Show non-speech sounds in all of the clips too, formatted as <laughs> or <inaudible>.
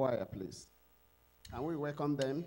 choir, please. Can we welcome them?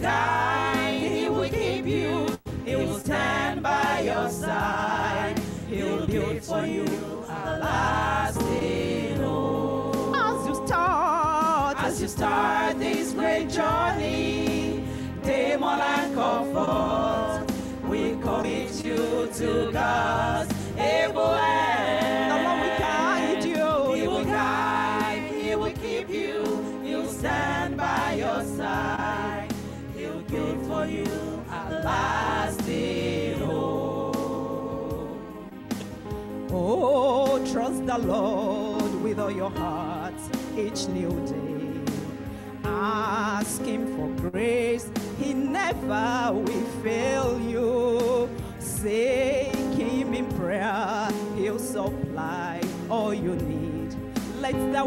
You. He will guide. He will keep you. He will stand by your side. He will build for you a lasting hope. As you start, as you start this great journey, Demola and comfort, we commit you to God's able Oh, trust the Lord with all your heart each new day. Ask Him for grace, He never will fail you. Seek Him in prayer, He'll supply all you need. Let the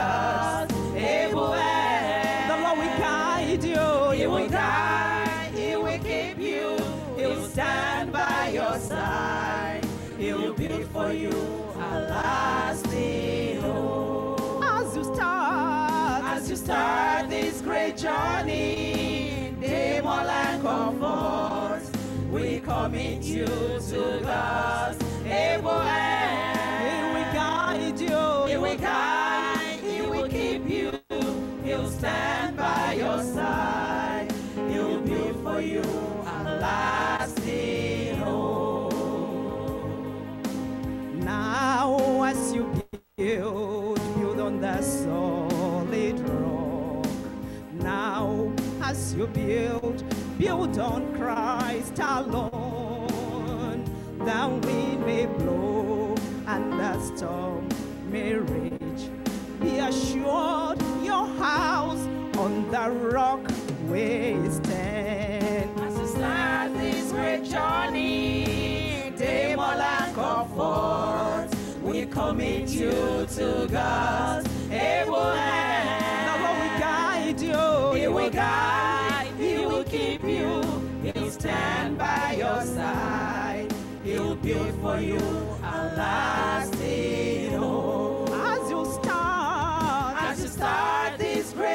to God's able hand. The Lord will guide you. He will guide. He will keep you. He will stand by your side. He will build for you a lasting hope. As you start, as you start this great journey, Demola and comfort, we commit you to God's able hand. Stand by your side. He will build for you a lasting hope. Now, as you build, build on the solid rock. Now, as you build, build on Christ alone. The wind may blow and the storm may rage. Be assured the rock we stand. As we start this great journey, Demola and comfort, we commit you to God. He will hand. The Lord will guide you. He will guide. He will keep you. He'll stand by your side. He'll build for you.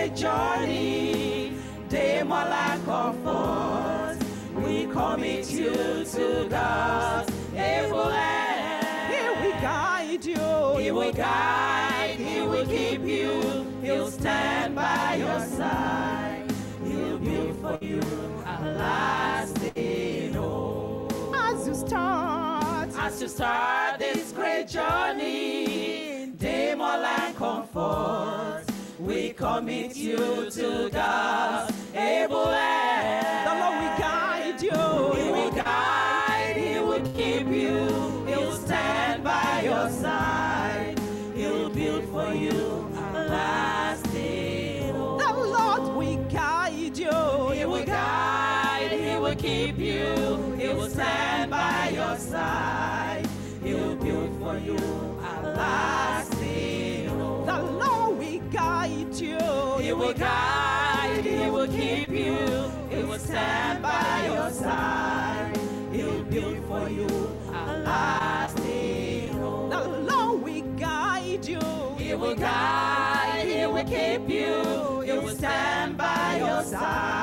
Great journey, Demola comfort, we commit you to God's able hand. He will guide you. He will guide, He will keep you, He'll stand by your side. He'll build for you a lasting home. Oh. As you start, As you start this great journey, Demola comfort, we commit you to God. able the Lord will guide side.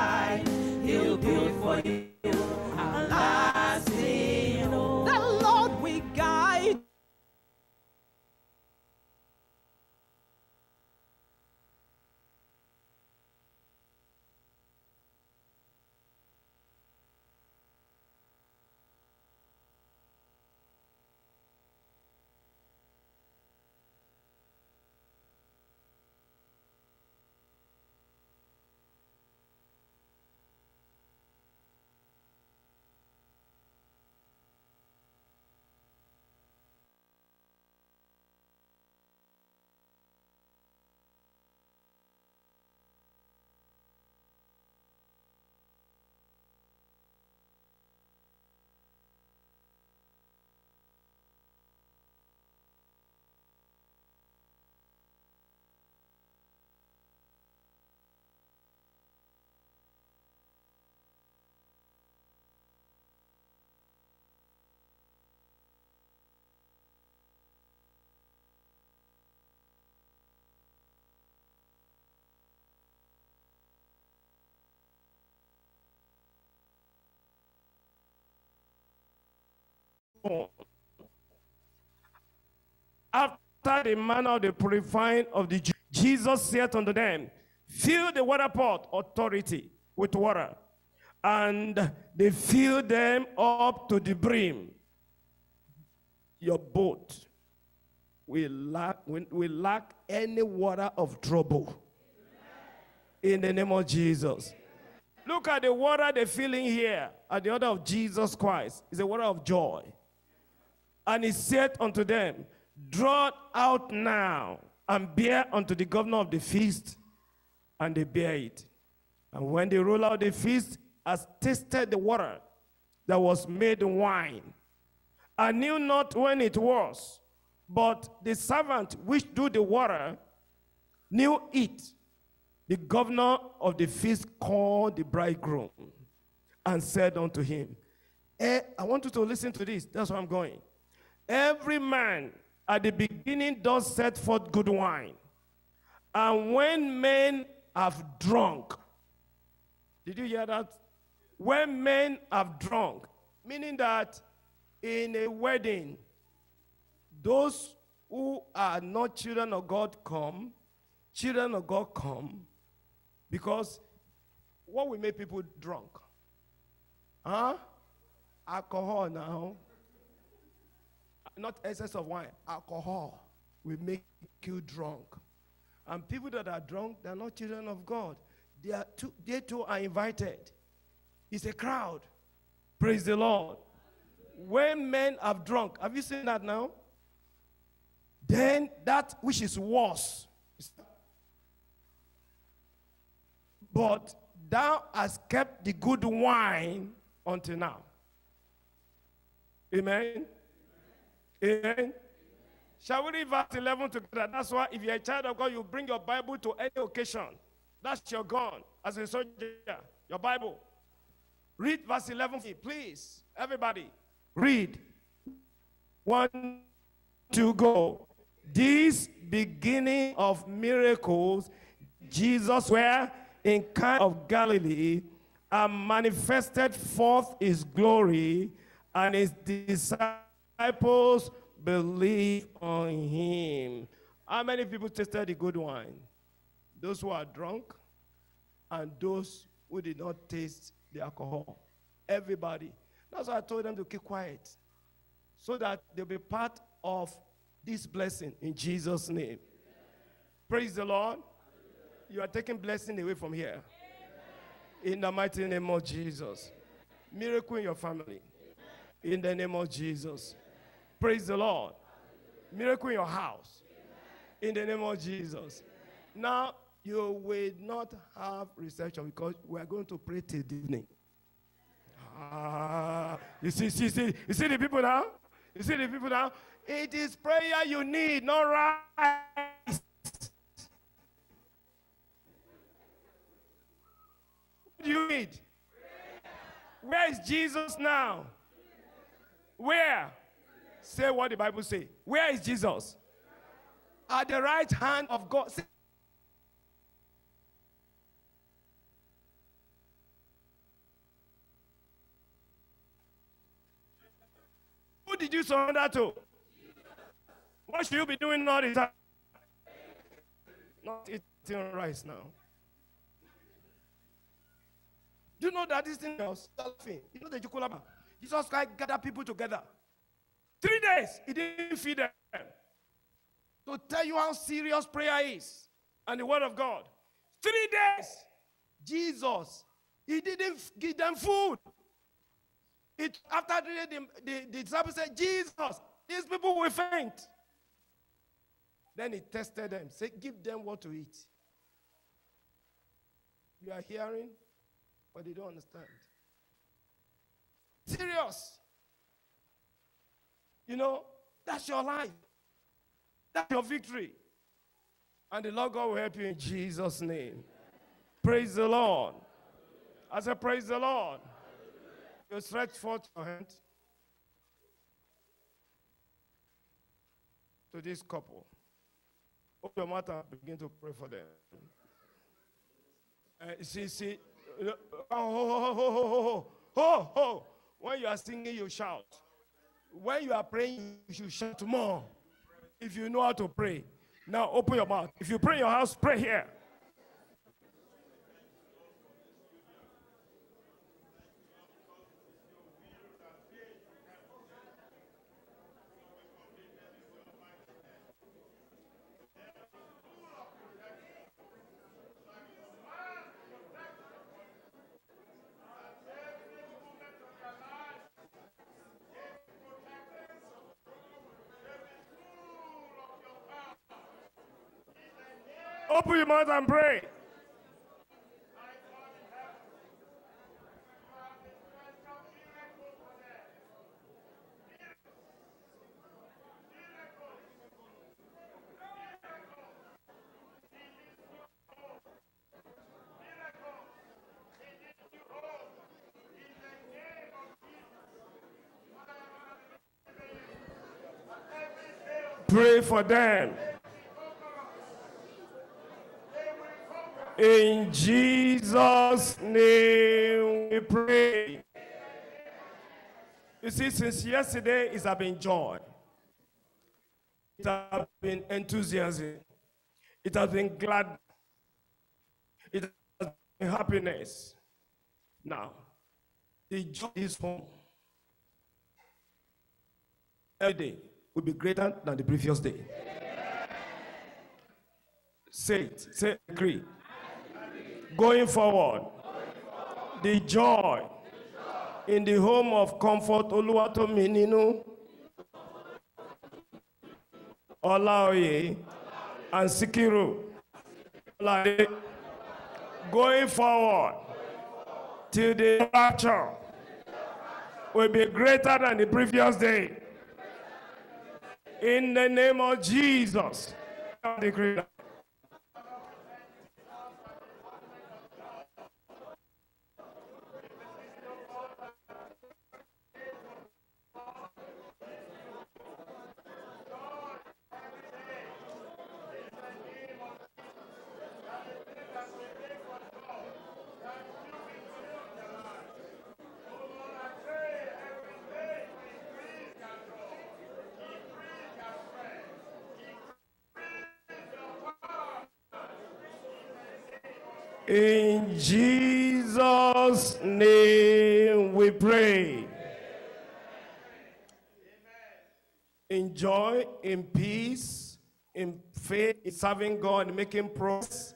After the manner of the purifying of the Jews, Jesus said unto them, Fill the water pot, authority, with water. And they filled them up to the brim. Your boat will lack, will, lack any water of trouble. In the name of Jesus. Look at the water they're filling here at the order of Jesus Christ. It's a water of joy. And he said unto them, Draw out now and bear unto the governor of the feast. And they bear it. And when they roll out the feast has tasted the water that was made wine, and knew not when it was, but the servant which drew the water knew it. The governor of the feast called the bridegroom and said unto him, eh, I want you to listen to this. That's where I'm going. Every man at the beginning does set forth good wine. And when men have drunk, did you hear that? When men have drunk, meaning that in a wedding, those who are not children of God come, children of God come, because what will make people drunk? Huh? Alcohol now. Not excess of wine, alcohol will make you drunk. And people that are drunk, they're not children of God. They, are too, they too are invited. It's a crowd. Praise the Lord. When men have drunk, have you seen that now? Then that which is worse. But thou hast kept the good wine until now. Amen. Amen. Shall we read verse 11 together? That's why if you're a child of God, you bring your Bible to any occasion. That's your gun as a soldier. Your Bible. Read verse 11, please. Everybody, read. One, two, go. This beginning of miracles, Jesus were in Cana of Galilee and manifested forth his glory, and his disciples believed on him. How many people tasted the good wine? Those who are drunk and those who did not taste the alcohol. Everybody. That's why I told them to keep quiet so that they'll be part of this blessing in Jesus' name. Praise the Lord. You are taking blessing away from here. In the mighty name of Jesus. Miracle in your family. In the name of Jesus. Praise the Lord. Miracle in your house. In the name of Jesus. Now, you will not have reception because we are going to pray till evening. Ah, you see, see, see, you see the people now? You see the people now? It is prayer you need, not rice. What do you need? Where is Jesus now? Where? Say what the Bible say. Where is Jesus? At the right hand of God. Who did you surrender to? What should you be doing all the time? Not eating rice now. Do you know that this thing was laughing? You know the Jukulaba? Jesus Christ gathered people together. Three days, he didn't feed them. To tell you how serious prayer is and the word of God. Three days, Jesus, he didn't give them food. It, after the, the, the, disciples said, Jesus, these people will faint. Then he tested them, said, Give them what to eat. You are hearing, but they don't understand. Serious. You know, that's your life. That's your victory. And the Lord God will help you in Jesus' name. Praise the Lord. I said, Praise the Lord. You stretch forth your hand to this couple. Open your mouth and begin to pray for them. Uh, see, see, oh, oh, oh, oh, oh, oh, oh, oh. When you are singing, you shout. When you are praying, you should shout more. If you know how to pray. Now open your mouth. If you pray in your house, pray here. Open your mouth and pray. Pray for them. In Jesus' name we pray. You see, since yesterday, it has been joy. It has been enthusiasm. It has been glad. It has been happiness. Now, the joy is home. Every day will be greater than the previous day. Say it. Say agree. Going forward, the joy in the home of comfort Oluwatomi Ninu, Olaoye, and Sikiru. Olade, Going forward till the rapture will be greater than the previous day. In the name of Jesus. Serving God, making progress,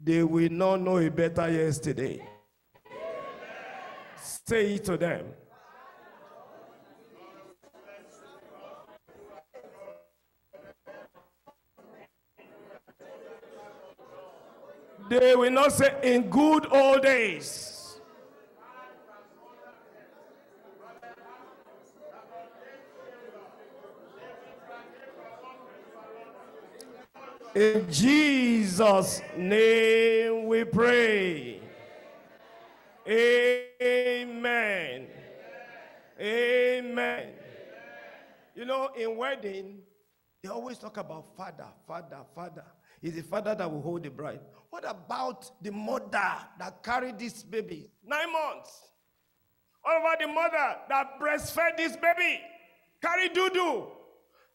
they will not know a better yesterday. Say it to them. They will not say in good old days. In Jesus' name we pray. Amen. Amen. You know, in wedding, they always talk about father, father, father. Is the father that will hold the bride. What about the mother that carried this baby? Nine months. What about the mother that breastfed this baby? Carry doo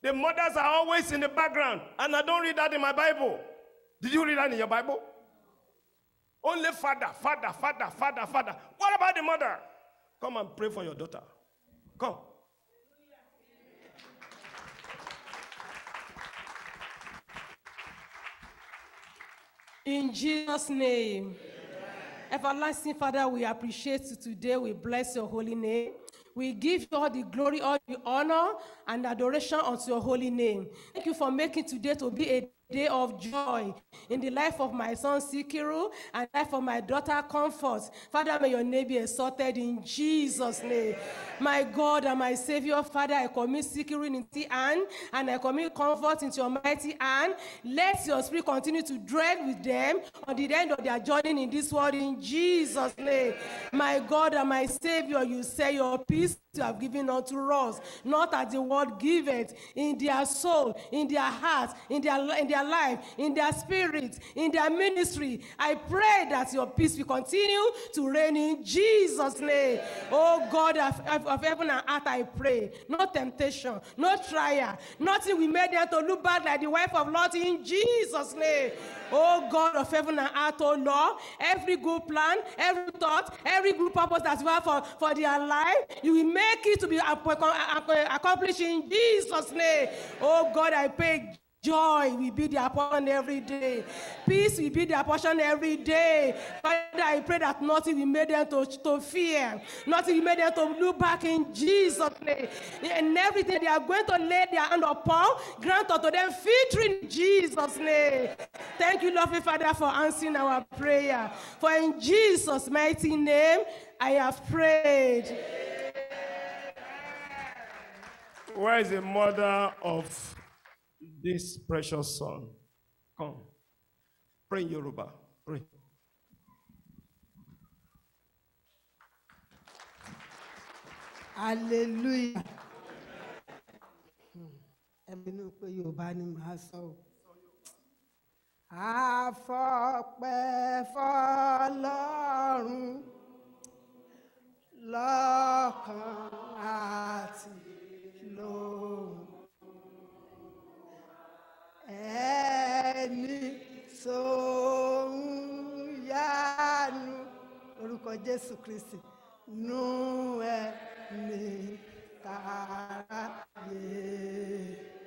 The mothers are always in the background, and I don't read that in my Bible. Did you read that in your Bible? Only father, father, father, father, father. What about the mother? Come and pray for your daughter. Come. In Jesus' name. Everlasting Father, we appreciate you today. We bless your holy name. We give you all the glory, all the honor, and adoration unto your holy name. Thank you for making today to be a day of joy in the life of my son Sikiru and life of my daughter Comfort. Father, may your name be exalted in Jesus' name. My God and my Savior, Father, I commit Sikiru into your hand and I commit Comfort into your mighty hand. Let your spirit continue to dwell with them on the end of their journey in this world in Jesus' name. My God and my Savior, you say your peace you have given unto us, not as the world giveth, in their soul, in their heart, in their, in their life, in their spirit, in their ministry. I pray that your peace will continue to reign in Jesus' name. Oh God of, of, of heaven and earth, I pray. No temptation, no trial, nothing we made them to look bad like the wife of Lot in Jesus' name. Oh God of heaven and earth, oh Lord, every good plan, every thought, every good purpose that have for, for their life, you will make it to be accomplished in Jesus' name. Oh God, I pray. Joy will be their portion every day. Peace will be their portion every day. Father, I pray that nothing will make them to, to fear. Nothing will make them to look back in Jesus' name. And everything they are going to lay their hand upon, grant unto them victory in Jesus' name. Thank you, lovely Father, for answering our prayer. For in Jesus' mighty name, I have prayed. Where is the mother of this precious son? Come. Pray in Yoruba. Pray. hallelujah ẹ̀mí inú pé yorùbá ni màá fọlọ́run lọ́kàn àti lóhùn ẹni ń yánu orúkọ jésù kristi nú ẹni tààrà yé.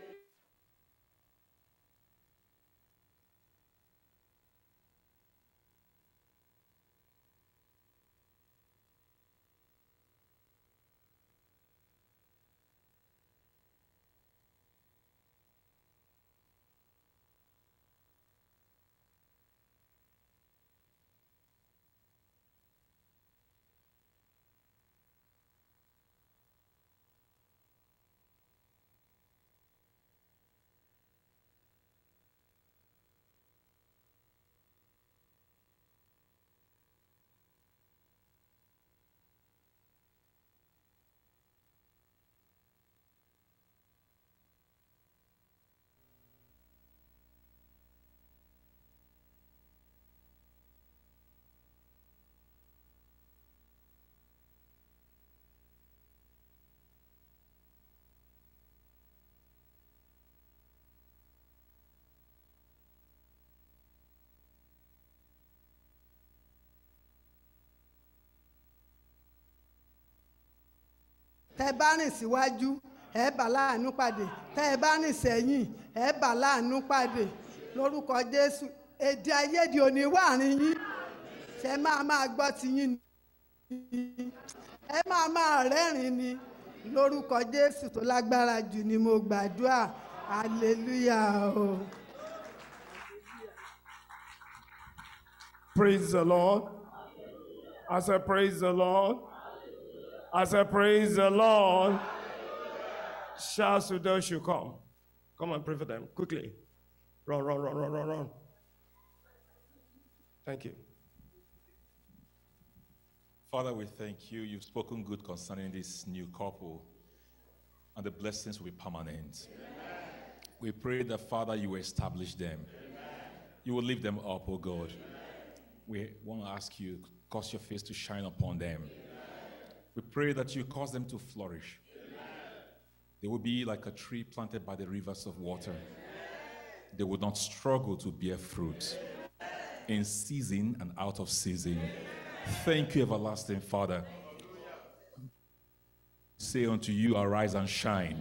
Tẹ́ bá rìn síwájú ẹ bá láàánú pàdé tẹ́ bá rìn sẹ́yìn ẹ bá láàánú pàdé lórúkọ jésù èdè àìyedè ò ní wà rìn yín ṣe máa máa gbọ́ ti yín ni ẹ máa máa rẹ́rìn ni lórúkọ jésù tó lágbára jù ni mo gbàdúrà hallelujah o. Praise the Lord. I said, Praise the Lord. I said, Praise the Lord. Shouts to those who come. Come and pray for them quickly. Run, run, run, run, run, run. Thank you. Father, we thank you. You've spoken good concerning this new couple, and the blessings will be permanent. We pray that, Father, you will establish them. You will lift them up, oh God. We want to ask you, cause your face to shine upon them. We pray that you cause them to flourish. They will be like a tree planted by the rivers of water. They will not struggle to bear fruit in season and out of season. Thank you, everlasting Father. Say unto you, arise and shine.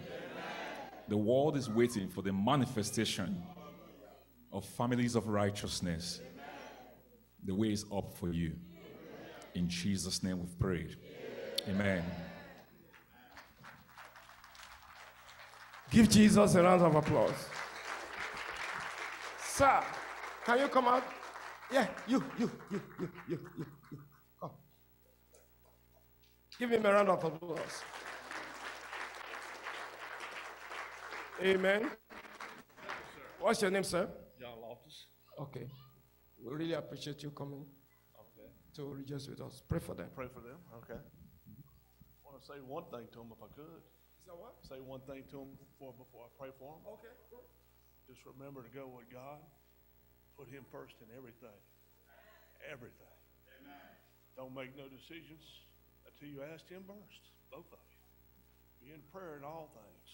The world is waiting for the manifestation of families of righteousness. The way is up for you. In Jesus' name we've prayed. Amen. Give Jesus a round of applause. Sir, can you come out? Yeah, you, you, you, you, you, you, you. Come. Give him a round of applause. Amen. What's your name, sir? John Loftus. Okay. We really appreciate you coming Okay. to rejoice with us. Pray for them. Pray for them. Okay. I want to say one thing to him if I could. That what? Say one thing to him before, before I pray for him. Okay. Just remember to go with God. Put Him first in everything. Everything. Amen. Don't make no decisions until you ask Him first. Both of you. Be in prayer in all things,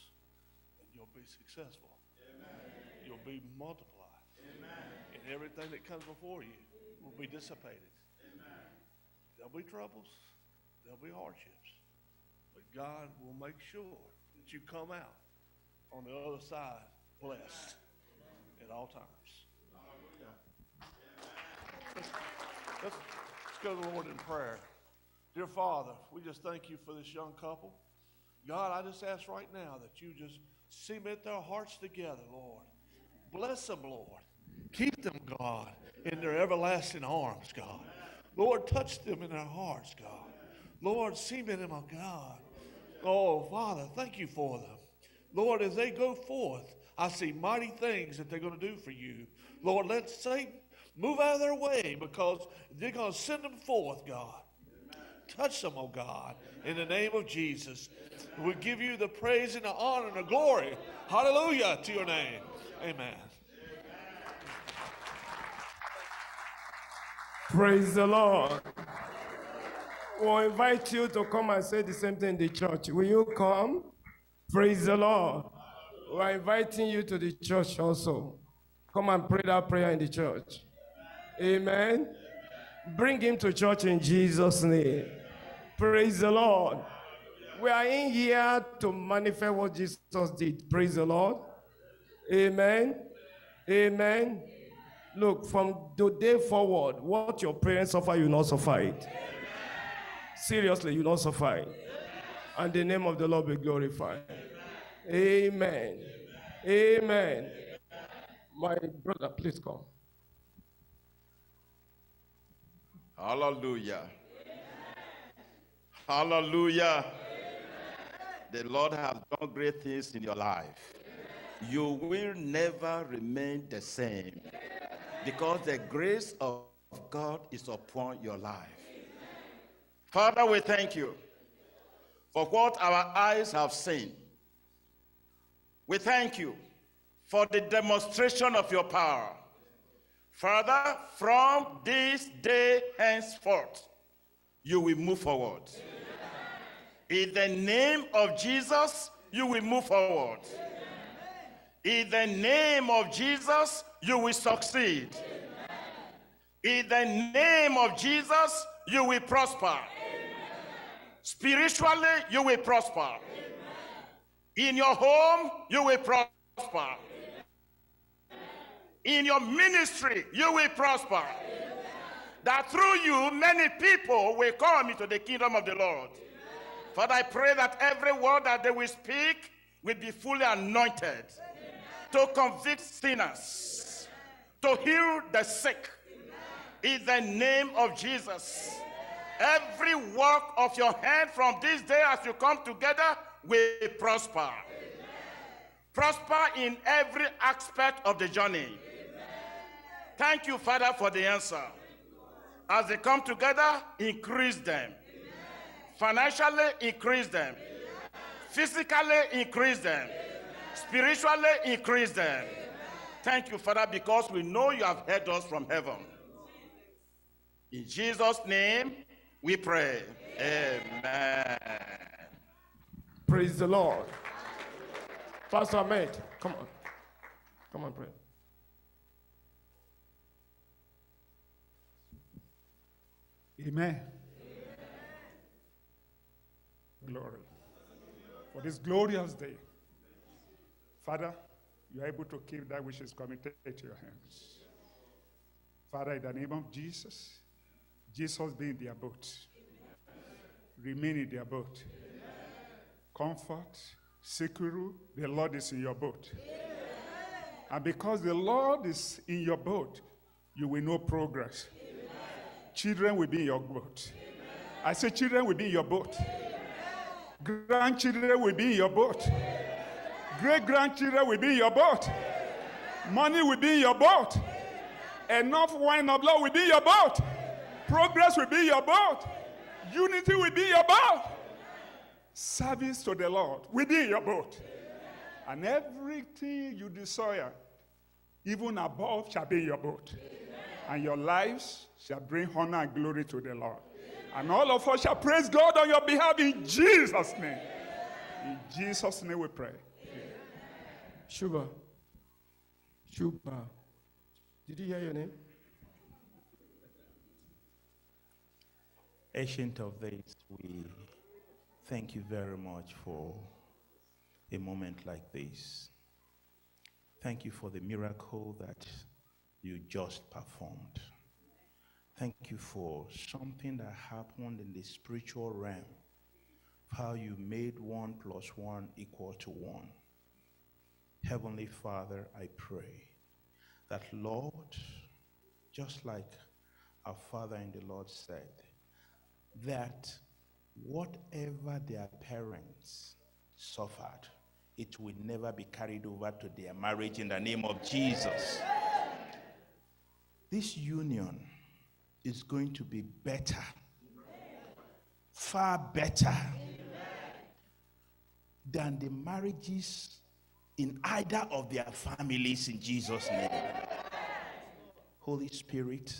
and you'll be successful. Amen. You'll be multiplied. Amen. And everything that comes before you will be dissipated. Amen. There'll be troubles. There'll be hardships. But God will make sure that you come out on the other side blessed at all times. Let's, let's, let's go to the Lord in prayer. Dear Father, we just thank you for this young couple. God, I just ask right now that you just cement their hearts together, Lord. Bless them, Lord. Keep them, God, in their everlasting arms, God. Lord, touch them in their hearts, God. Lord, cement them, oh God. Oh, Father, thank you for them. Lord, as they go forth, I see mighty things that they're going to do for you. Lord, let Satan move out of their way because they're going to send them forth, God. Touch them, oh God, in the name of Jesus. We give you the praise and the honor and the glory. Hallelujah to your name. Amen. Praise the Lord. We'll invite you to come and say the same thing in the church. Will you come? Praise the Lord. We're inviting you to the church also. Come and pray that prayer in the church. Amen. Bring him to church in Jesus' name. Praise the Lord. We are in here to manifest what Jesus did. Praise the Lord. Amen. Amen. Look, from today forward, what your parents suffer, you not suffer it. Seriously, you don't suffer. And the name of the Lord be glorified. Amen. Amen. My brother, please come. Hallelujah. Hallelujah. The Lord has done great things in your life. You will never remain the same because the grace of God is upon your life. Father, we thank you for what our eyes have seen. We thank you for the demonstration of your power. Father, from this day henceforth, you will move forward. In the name of Jesus, you will move forward. In the name of Jesus, you will succeed. In the name of Jesus, you will prosper. Spiritually, you will prosper. In your home, you will prosper. In your ministry, you will prosper. That through you, many people will come into the kingdom of the Lord. Father, I pray that every word that they will speak will be fully anointed to convict sinners, to heal the sick. In the name of Jesus. Every work of your hand from this day as you come together will prosper. Prosper in every aspect of the journey. Thank you, Father, for the answer. As they come together, increase them. Financially, increase them. Physically, increase them. Spiritually, increase them. Thank you, Father, because we know you have heard us from heaven. In Jesus' name, we pray. Amen. Praise the Lord. Pastor Ahmed, come on. Come on, pray. Amen. Glory. For this glorious day, Father, you are able to keep that which is committed to your hands. Father, in the name of Jesus, Jesus be in their boat. Remain in their boat. Comfort, Sikiru, the Lord is in your boat. And because the Lord is in your boat, you will know progress. Children will be in your boat. I say, children will be in your boat. Grandchildren will be in your boat. Great grandchildren will be in your boat. Money will be in your boat. Enough wine of love will be in your boat. Progress will be your boat. Unity will be your boat. Service to the Lord will be your boat. And everything you desire, even above, shall be your boat. And your lives shall bring honor and glory to the Lord. And all of us shall praise God on your behalf in Jesus' name. In Jesus' name we pray. Sugar. Sugar. Did you hear your name? Ancient of days, we thank you very much for a moment like this. Thank you for the miracle that you just performed. Thank you for something that happened in the spiritual realm, how you made one plus one equal to one. Heavenly Father, I pray that, Lord, just like our Father in the Lord said, that whatever their parents suffered, it will never be carried over to their marriage in the name of Jesus. This union is going to be better, far better than the marriages in either of their families in Jesus' name. Holy Spirit,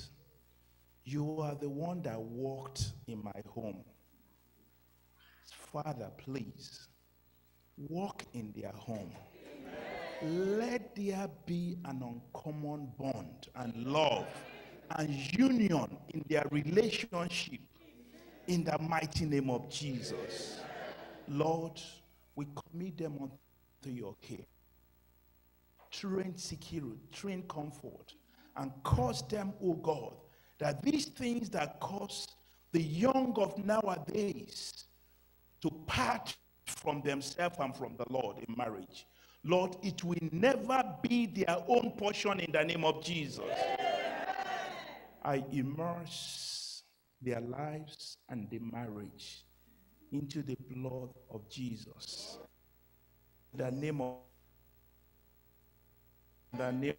you are the one that walked in my home. Father, please walk in their home. Let there be an uncommon bond and love and union in their relationship in the mighty name of Jesus. Lord, we commit them unto your care. Train security, train comfort, and cause them, O oh God, that these things that cause the young of nowadays to part from themselves and from the Lord in marriage. Lord, it will never be their own portion in the name of Jesus. I immerse their lives and the marriage into the blood of Jesus. In the name of the name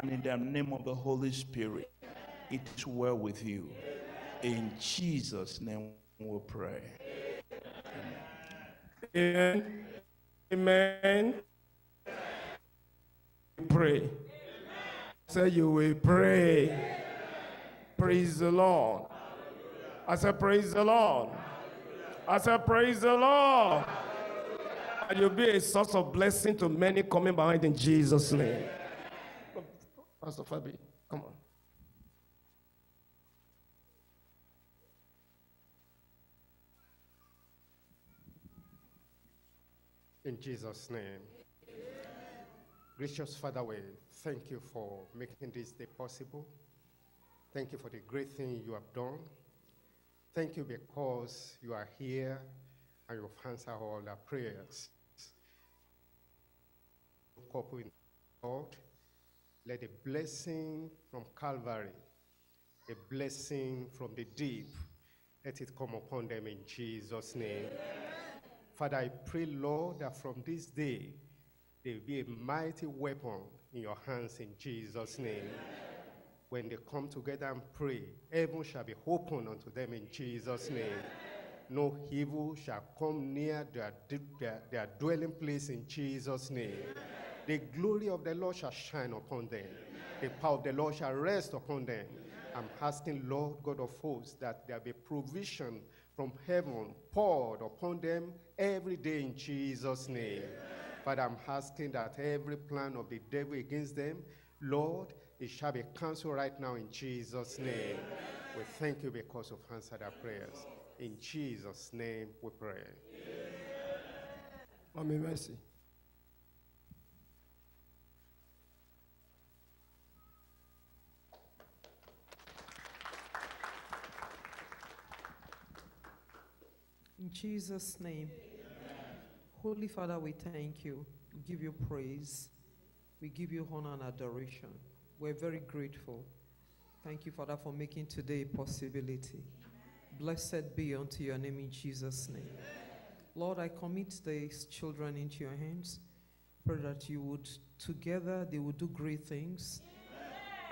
and in the name of the Holy Spirit, it is well with you. In Jesus' name we pray. Amen. Amen. Pray. Say you will pray. Praise the Lord. I said, Praise the Lord. I said, Praise the Lord. And you'll be a source of blessing to many coming behind in Jesus' name. Pastor Fabi, come on. In Jesus' name. Gracious Father, we thank you for making this day possible. Thank you for the great thing you have done. Thank you because you are here and you've answered all our prayers. Couple let a blessing from Calvary, a blessing from the deep, let it come upon them in Jesus' name. Father, I pray, Lord, that from this day there will be a mighty weapon in your hands in Jesus' name. When they come together and pray, heaven shall be opened unto them in Jesus' name. No evil shall come near their, their, their dwelling place in Jesus' name. The glory of the Lord shall shine upon them. The power of the Lord shall rest upon them. I'm asking, Lord God of hosts, that there be provision from heaven poured upon them every day in Jesus' name. Father, I'm asking that every plan of the devil against them, Lord, it shall be cancelled right now in Jesus' name. We thank you because of answered our prayers. In Jesus' name we pray. Mommy Mercy. In Jesus' name. Holy Father, we thank you. We give you praise. We give you honor and adoration. We're very grateful. Thank you, Father, for making today a possibility. Blessed be unto your name in Jesus' name. Lord, I commit these children into your hands. Pray that you would, together, they will do great things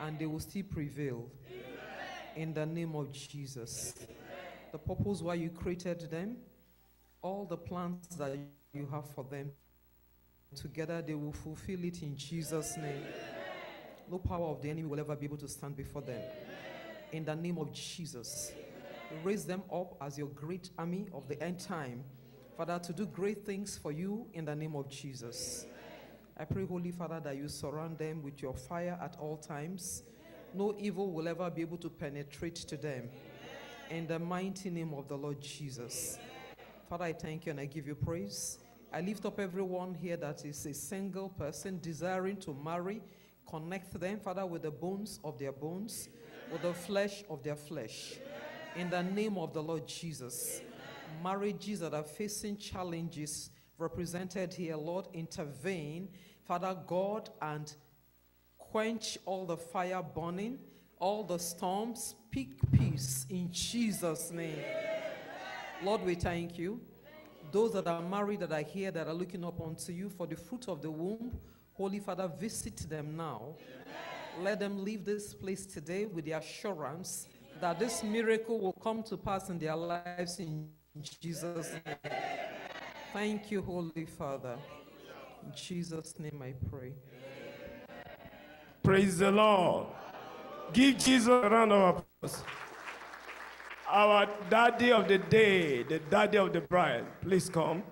and they will still prevail. In the name of Jesus. The purpose why you created them, all the plans that you have for them, together they will fulfill it in Jesus' name. No power of the enemy will ever be able to stand before them. In the name of Jesus. Raise them up as your great army of the end time. Father, to do great things for you in the name of Jesus. I pray, Holy Father, that you surround them with your fire at all times. No evil will ever be able to penetrate to them. In the mighty name of the Lord Jesus. Father, I thank you and I give you praise. I lift up everyone here that is a single person desiring to marry. Connect them, Father, with the bones of their bones, with the flesh of their flesh. In the name of the Lord Jesus. Marriages that are facing challenges represented here, Lord, intervene, Father God, and quench all the fire burning, all the storms, speak peace in Jesus' name. Lord, we thank you. Those that are married that are here that are looking up unto you for the fruit of the womb, Holy Father, visit them now. Let them leave this place today with the assurance that this miracle will come to pass in their lives in Jesus' name. Thank you, Holy Father. In Jesus' name I pray. Praise the Lord. Give Jesus a round of applause. Our daddy of the day, the daddy of the bride, please come.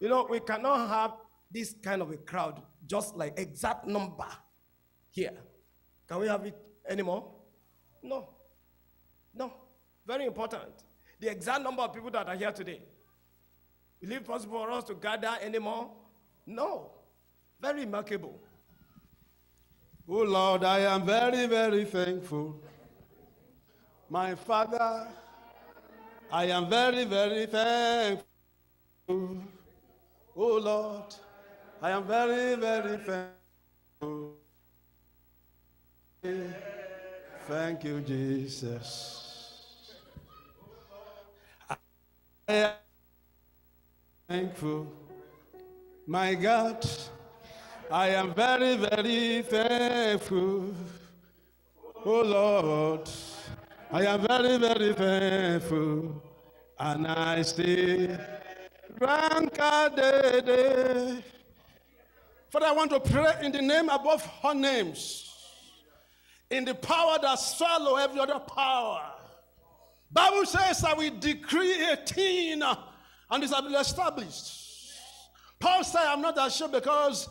You know, we cannot have this kind of a crowd, just like exact number here. Can we have it anymore? No. No. Very important. The exact number of people that are here today. Is it possible for us to gather anymore? No. Very remarkable. Oh Lord, I am very, very thankful. My Father, I am very, very thankful. Oh Lord, I am very, very thankful. Thank you, Jesus. I am thankful. My God, I am very, very thankful. Oh Lord, I am very, very thankful. And I stay rankadede. Father, I want to pray in the name above all names, in the power that swallow every other power. Bible says that we decree 18 and it shall be established. Paul said, I'm not ashamed because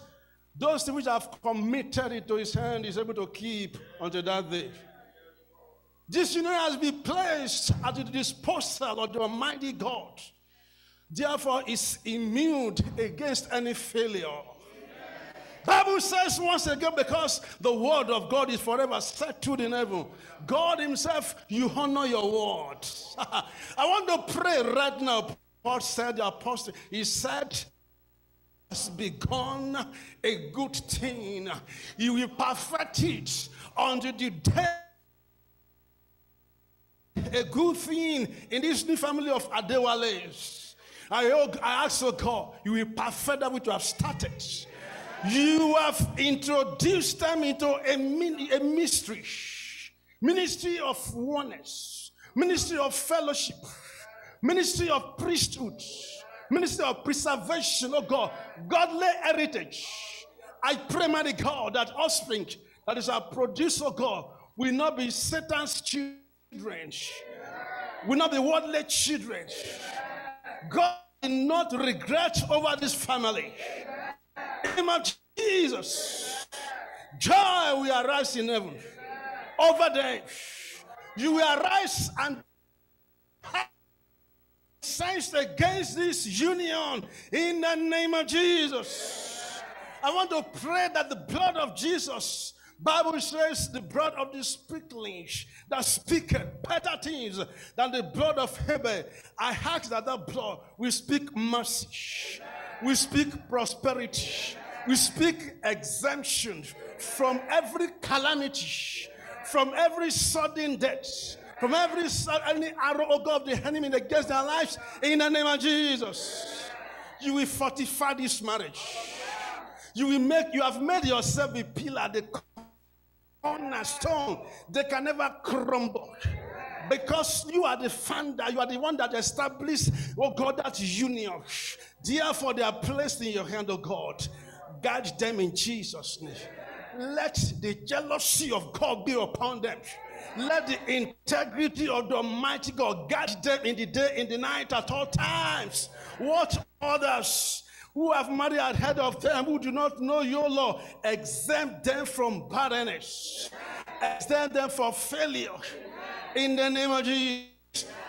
those things which have committed it to his hand is able to keep until that day. This union has been placed at the disposal of the Almighty God. therefore is immune against any failure. Bible says once again, because the word of God is forever settled in heaven. God Himself, you honor your word. <laughs> I want to pray right now. Paul said, the apostle, he said, has begun a good thing. You will perfect it unto the day. A good thing in this new family of Adewales. I, I ask, God, you will perfect that which you have started. You have introduced them into a, a mystery, ministry of oneness, ministry of fellowship, ministry of priesthood, ministry of preservation, oh God, godly heritage. I pray, mighty God, that offspring that is our producer, oh God, will not be Satan's children, will not be worldly children. God will not regret over this family. In the name of Jesus, joy will arise in heaven over them. You will arise and sensed against this union in the name of Jesus. I want to pray that the blood of Jesus, Bible says the blood of the sprinkling that speaketh better things than the blood of Abel. I ask that that blood will speak mercy, we speak prosperity, we speak exemption from every calamity, from every sudden death from every any arrow, oh God, of the enemy against their lives in the name of Jesus. You will fortify this marriage. You will make, you have made yourself a pillar, the cornerstone. They can never crumble. Because you are the founder, you are the one that established, oh God, that union. Therefore, they are placed in your hand, oh God. Guide them in Jesus' name. Let the jealousy of God be upon them. Let the integrity of the Almighty God guide them in the day, in the night, at all times. Watch others who have married ahead of them, who do not know your law, exempt them from barrenness, exempt them from failure. In the name of Jesus.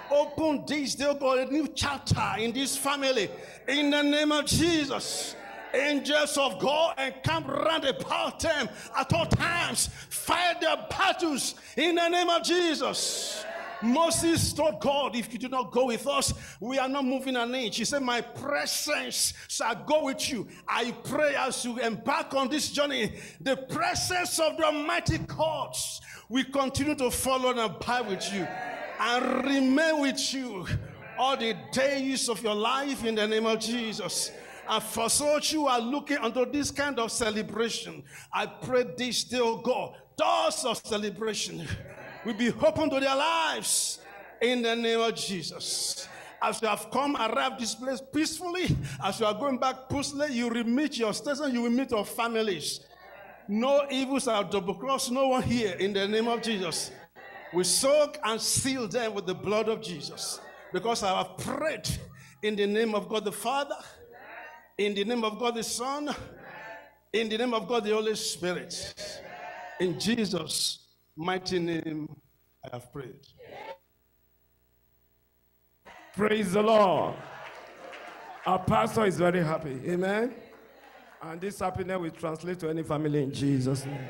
Open this, they'll go a new chapter in this family. In the name of Jesus angels of God encamp round about them at all times, fight their battles in the name of Jesus. Moses told God, If you do not go with us, we are not moving an inch. He said, My presence shall go with you. I pray as you embark on this journey, the presence of the Almighty God will continue to follow and abide with you and remain with you all the days of your life in the name of Jesus. And for such who are looking unto this kind of celebration, I pray this day, oh God, doors of celebration will be open to their lives in the name of Jesus. As you have come, arrived this place peacefully, as you are going back peacefully, you will meet your station, you will meet your families. No evils are double cross, no one here in the name of Jesus. We soak and seal them with the blood of Jesus because I have prayed in the name of God the Father in the name of God the Son, in the name of God the Holy Spirit. In Jesus' mighty name, I have prayed. Praise the Lord. Our pastor is very happy. Amen. And this happiness will translate to any family in Jesus' name.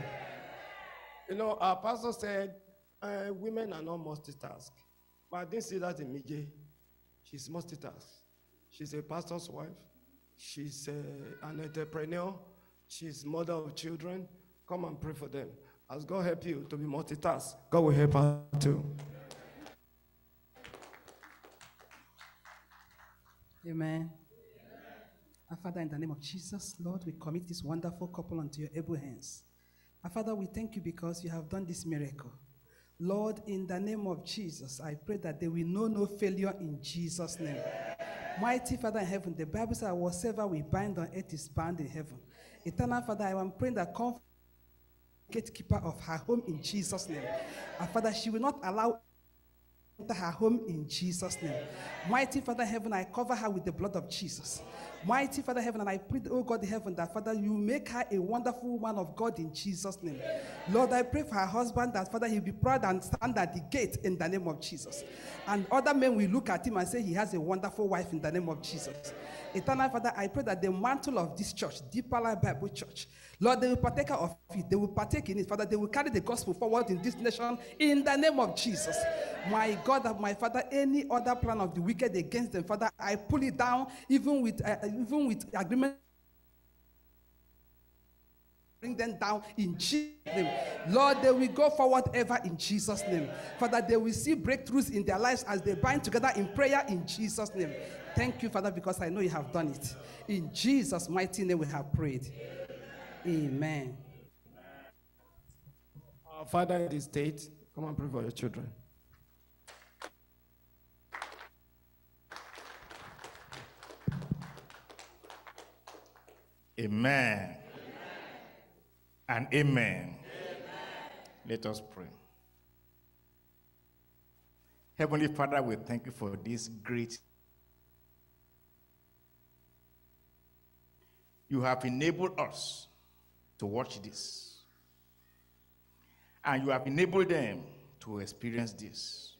You know, our pastor said uh, women are not multitask. But I didn't see that in Mijay. She's multitask. She's a pastor's wife. She's uh, an entrepreneur. She's mother of children. Come and pray for them. As God help you to be multitask, God will help her too. Amen. Our Father, in the name of Jesus, Lord, we commit this wonderful couple unto your able hands. Our Father, we thank you because you have done this miracle. Lord, in the name of Jesus, I pray that they will know no failure in Jesus' name. Mighty Father in heaven, the Bible says, whatsoever we bind on earth is bound in heaven. Eternal Father, I am praying that come gatekeeper of her home in Jesus' name. Our Father, she will not allow enter her home in Jesus' name. Mighty Father heaven, I cover her with the blood of Jesus. Mighty Father heaven, and I pray, oh God heaven, that Father, you make her a wonderful woman of God in Jesus' name. Lord, I pray for her husband that Father, he'll be proud and stand at the gate in the name of Jesus. And other men will look at him and say he has a wonderful wife in the name of Jesus. Eternal Father, I pray that the mantle of this church, Deeper Life Bible Church, Lord, they will partake of it. They will partake in it. Father, they will carry the gospel forward in this nation in the name of Jesus. My God, my Father, any other plan of the wicked against them, Father, I pull it down, even with uh, Uh, even with agreement bring them down in Jesus' name. Lord, they will go forward ever in Jesus' name. Father, they will see breakthroughs in their lives as they bind together in prayer in Jesus' name. Thank you, Father, because I know you have done it. In Jesus' mighty name, we have prayed. Amen. Our Father in the state, come and pray for your children. Amen. And amen. Let us pray. Heavenly Father, we thank you for this great. You have enabled us to watch this. And you have enabled them to experience this.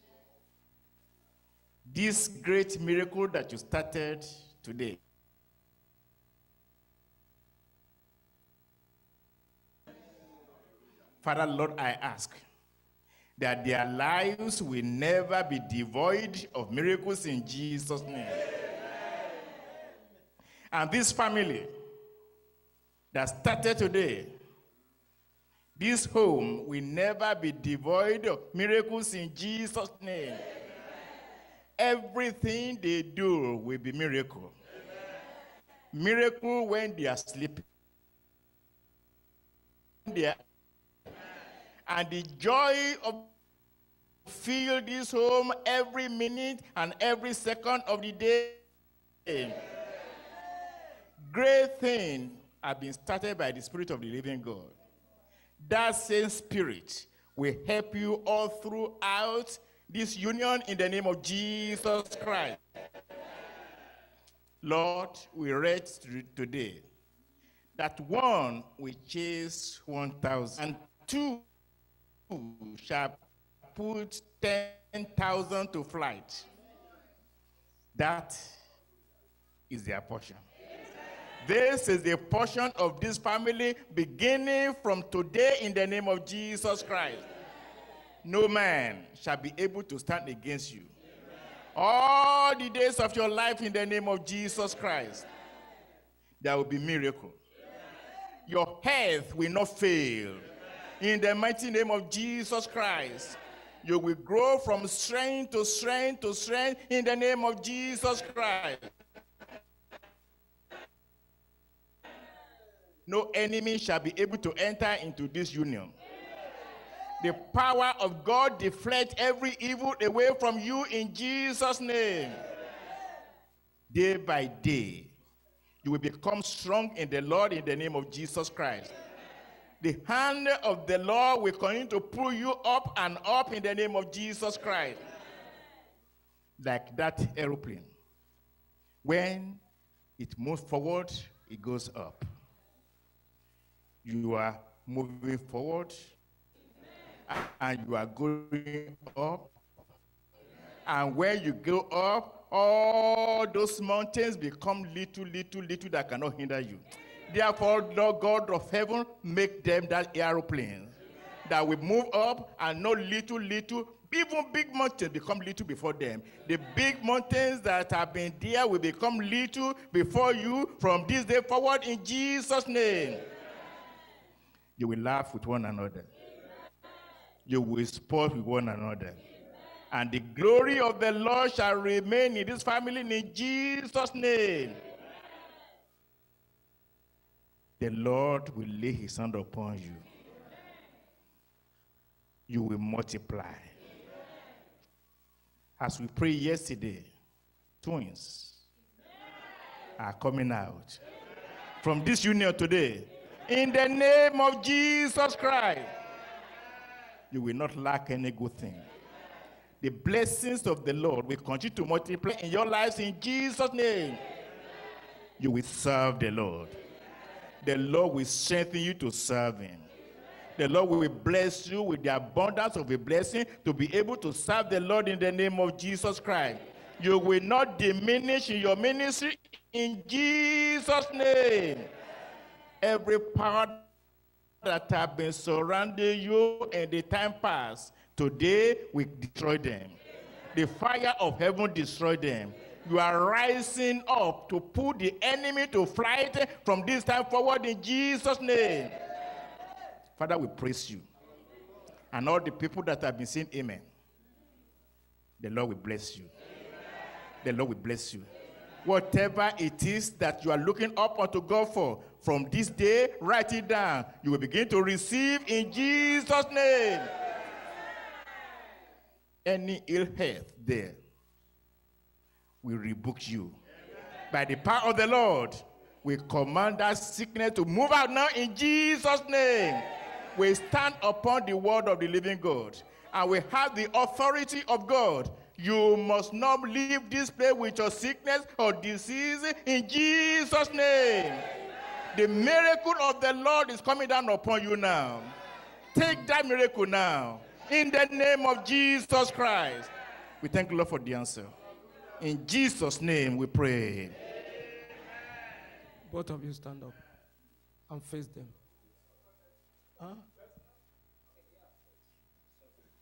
This great miracle that you started today. Father, Lord, I ask that their lives will never be devoid of miracles in Jesus' name. And this family that started today, this home will never be devoid of miracles in Jesus' name. Everything they do will be miracle. Miracle when they are sleeping. They are and the joy of fill this home every minute and every second of the day. Great things have been started by the Spirit of the living God. That same Spirit will help you all throughout this union in the name of Jesus Christ. Lord, we read today that one will chase 1,000 and two Um, shall put 10,000 to flight. That is their portion. This is the portion of this family beginning from today in the name of Jesus Christ. No man shall be able to stand against you. All the days of your life in the name of Jesus Christ, there will be miracle. Your health will not fail. In the mighty name of Jesus Christ, you will grow from strength to strength to strength in the name of Jesus Christ. No enemy shall be able to enter into this union. The power of God deflect every evil away from you in Jesus' name. Day by day, you will become strong in the Lord in the name of Jesus Christ. The hand of the Lord will continue to pull you up and up in the name of Jesus Christ. Like that aeroplane. When it moves forward, it goes up. You are moving forward and you are going up. And when you go up, all those mountains become little, little, little that cannot hinder you. Therefore, Lord God of heaven, make them that aeroplane that will move up and not little, little. Even big mountains become little before them. The big mountains that have been there will become little before you from this day forward in Jesus' name. You will laugh with one another. You will sport with one another. And the glory of the Lord shall remain in this family in Jesus' name the Lord will lay his hand upon you. You will multiply. As we prayed yesterday, twins are coming out from this union today. In the name of Jesus Christ, you will not lack any good thing. The blessings of the Lord will continue to multiply in your lives in Jesus' name. you will serve the Lord. The Lord will strengthen you to serve him. The Lord will bless you with the abundance of a blessing to be able to serve the Lord in the name of Jesus Christ. You will not diminish in your ministry in Jesus' name. Every power that have been surrounding you in the time past, today we destroy them. The fire of heaven destroy them. You are rising up to put the enemy to flight from this time forward in Jesus' name. Father, we praise you. And all the people that have been saying amen, the Lord will bless you. The Lord will bless you. Whatever it is that you are looking up unto God for, from this day, write it down. You will begin to receive in Jesus' name. Any ill health there, we rebuke you. By the power of the Lord, we command that sickness to move out now in Jesus' name. We stand upon the word of the living God, and we have the authority of God. You must not leave this place with your sickness or disease in Jesus' name. The miracle of the Lord is coming down upon you now. Take that miracle now. In the name of Jesus Christ. We thank the Lord for the answer. In Jesus' name we pray. Both of you stand up and face them. Huh?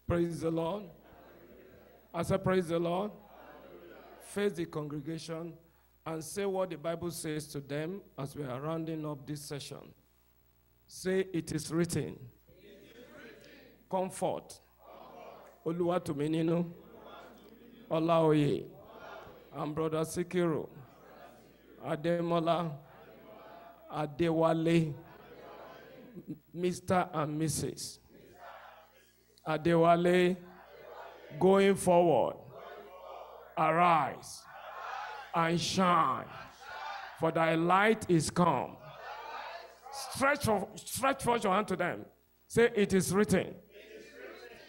Praise the Lord. As I praise the Lord, face the congregation and say what the Bible says to them as we are rounding up this session. Say, It is written. Comfort. Oluwatumi nínú. Olaoye. And Brother Sikiru. Ademola. Adewale. Mr. and Mrs. Adewale, going forward, arise and shine, for thy light is come. Stretch, stretch forth your hand to them. Say, It is written.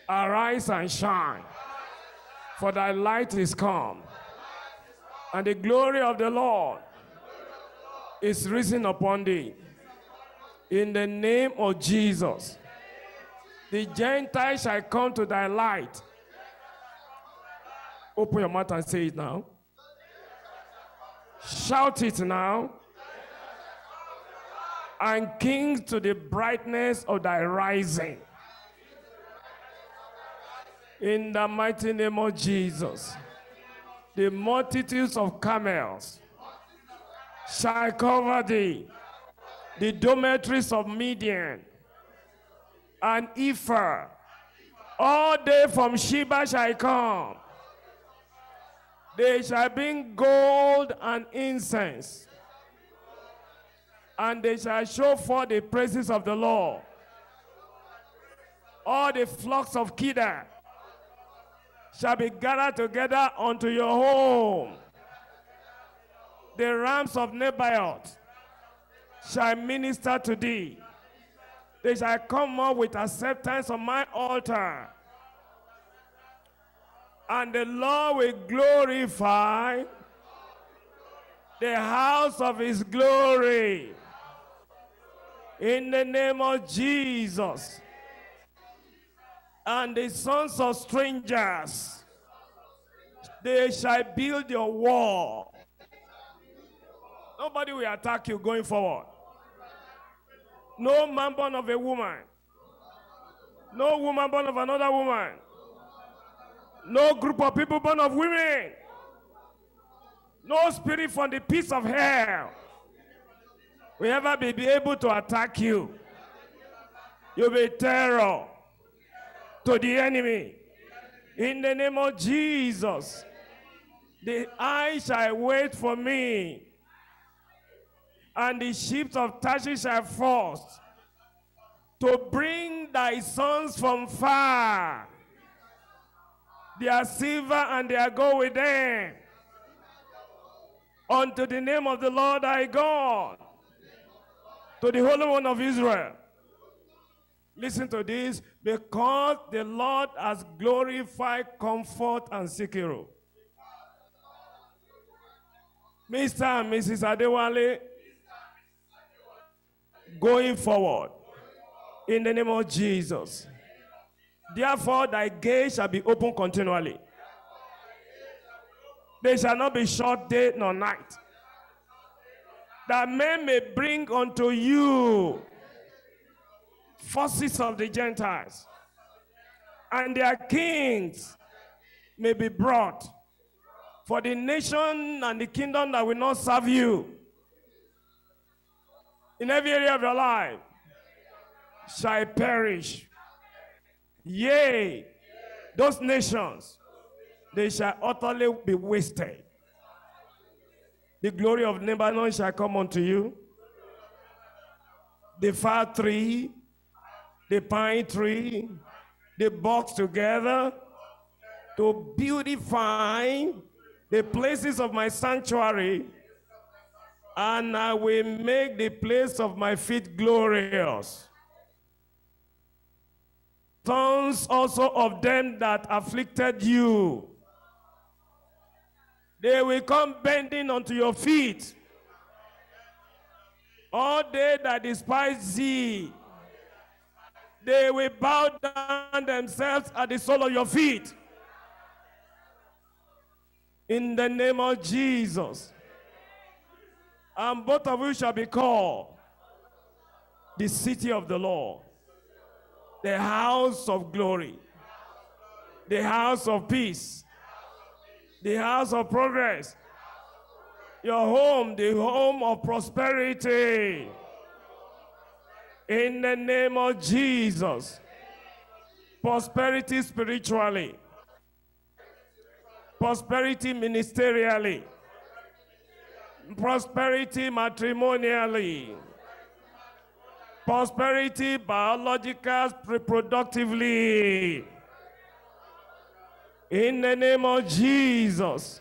Arise and shine, for thy light is come, and the glory of the Lord is risen upon thee. In the name of Jesus, the Gentiles shall come to thy light. Open your mouth and say it now. Shout it now. And kings to the brightness of thy rising. In the mighty name of Jesus, the multitudes of camels shall cover thee, the dromedaries of Midian and Ephah. All day from Sheba shall come. They shall bring gold and incense, and they shall show forth the praises of the Lord. All the flocks of Kedar shall be gathered together unto your home. The rams of Nebaioth shall minister to thee. They shall come up with acceptance on my altar. And the Lord will glorify the house of his glory. In the name of Jesus. And the sons of strangers, they shall build your wall. Nobody will attack you going forward. No man born of a woman. No woman born of another woman. No group of people born of women. No spirit from the pits of hell will ever be, be able to attack you. You'll be terror to the enemy. In the name of Jesus, the eye shall wait for me, and the ships of Tarshish shall force to bring thy sons from far, their silver and their gold with them, unto the name of the Lord thy God, to the Holy One of Israel. Listen to this, because the Lord has glorified comfort and Sikiru. Mr. and Mrs. Adewale, going forward in the name of Jesus. Therefore, thy gate shall be open continually. They shall not be shut day nor night. That men may bring unto you forces of the Gentiles, and their kings may be brought. For the nation and the kingdom that will not serve you in every area of your life shall perish. Yea, those nations, they shall utterly be wasted. The glory of Lebanon shall come unto you. The fir tree, the pine tree, the box together to beautify the places of my sanctuary, and I will make the place of my feet glorious. Thorns also of them that afflicted you. They will come bending unto your feet. All they that despise thee, they will bow down themselves at the sole of your feet. In the name of Jesus. And both of you shall be called the city of the Lord, the house of glory, the house of peace, the house of progress, your home, the home of prosperity. In the name of Jesus. Prosperity spiritually, prosperity ministerially, prosperity matrimonially, prosperity biological reproductively. In the name of Jesus,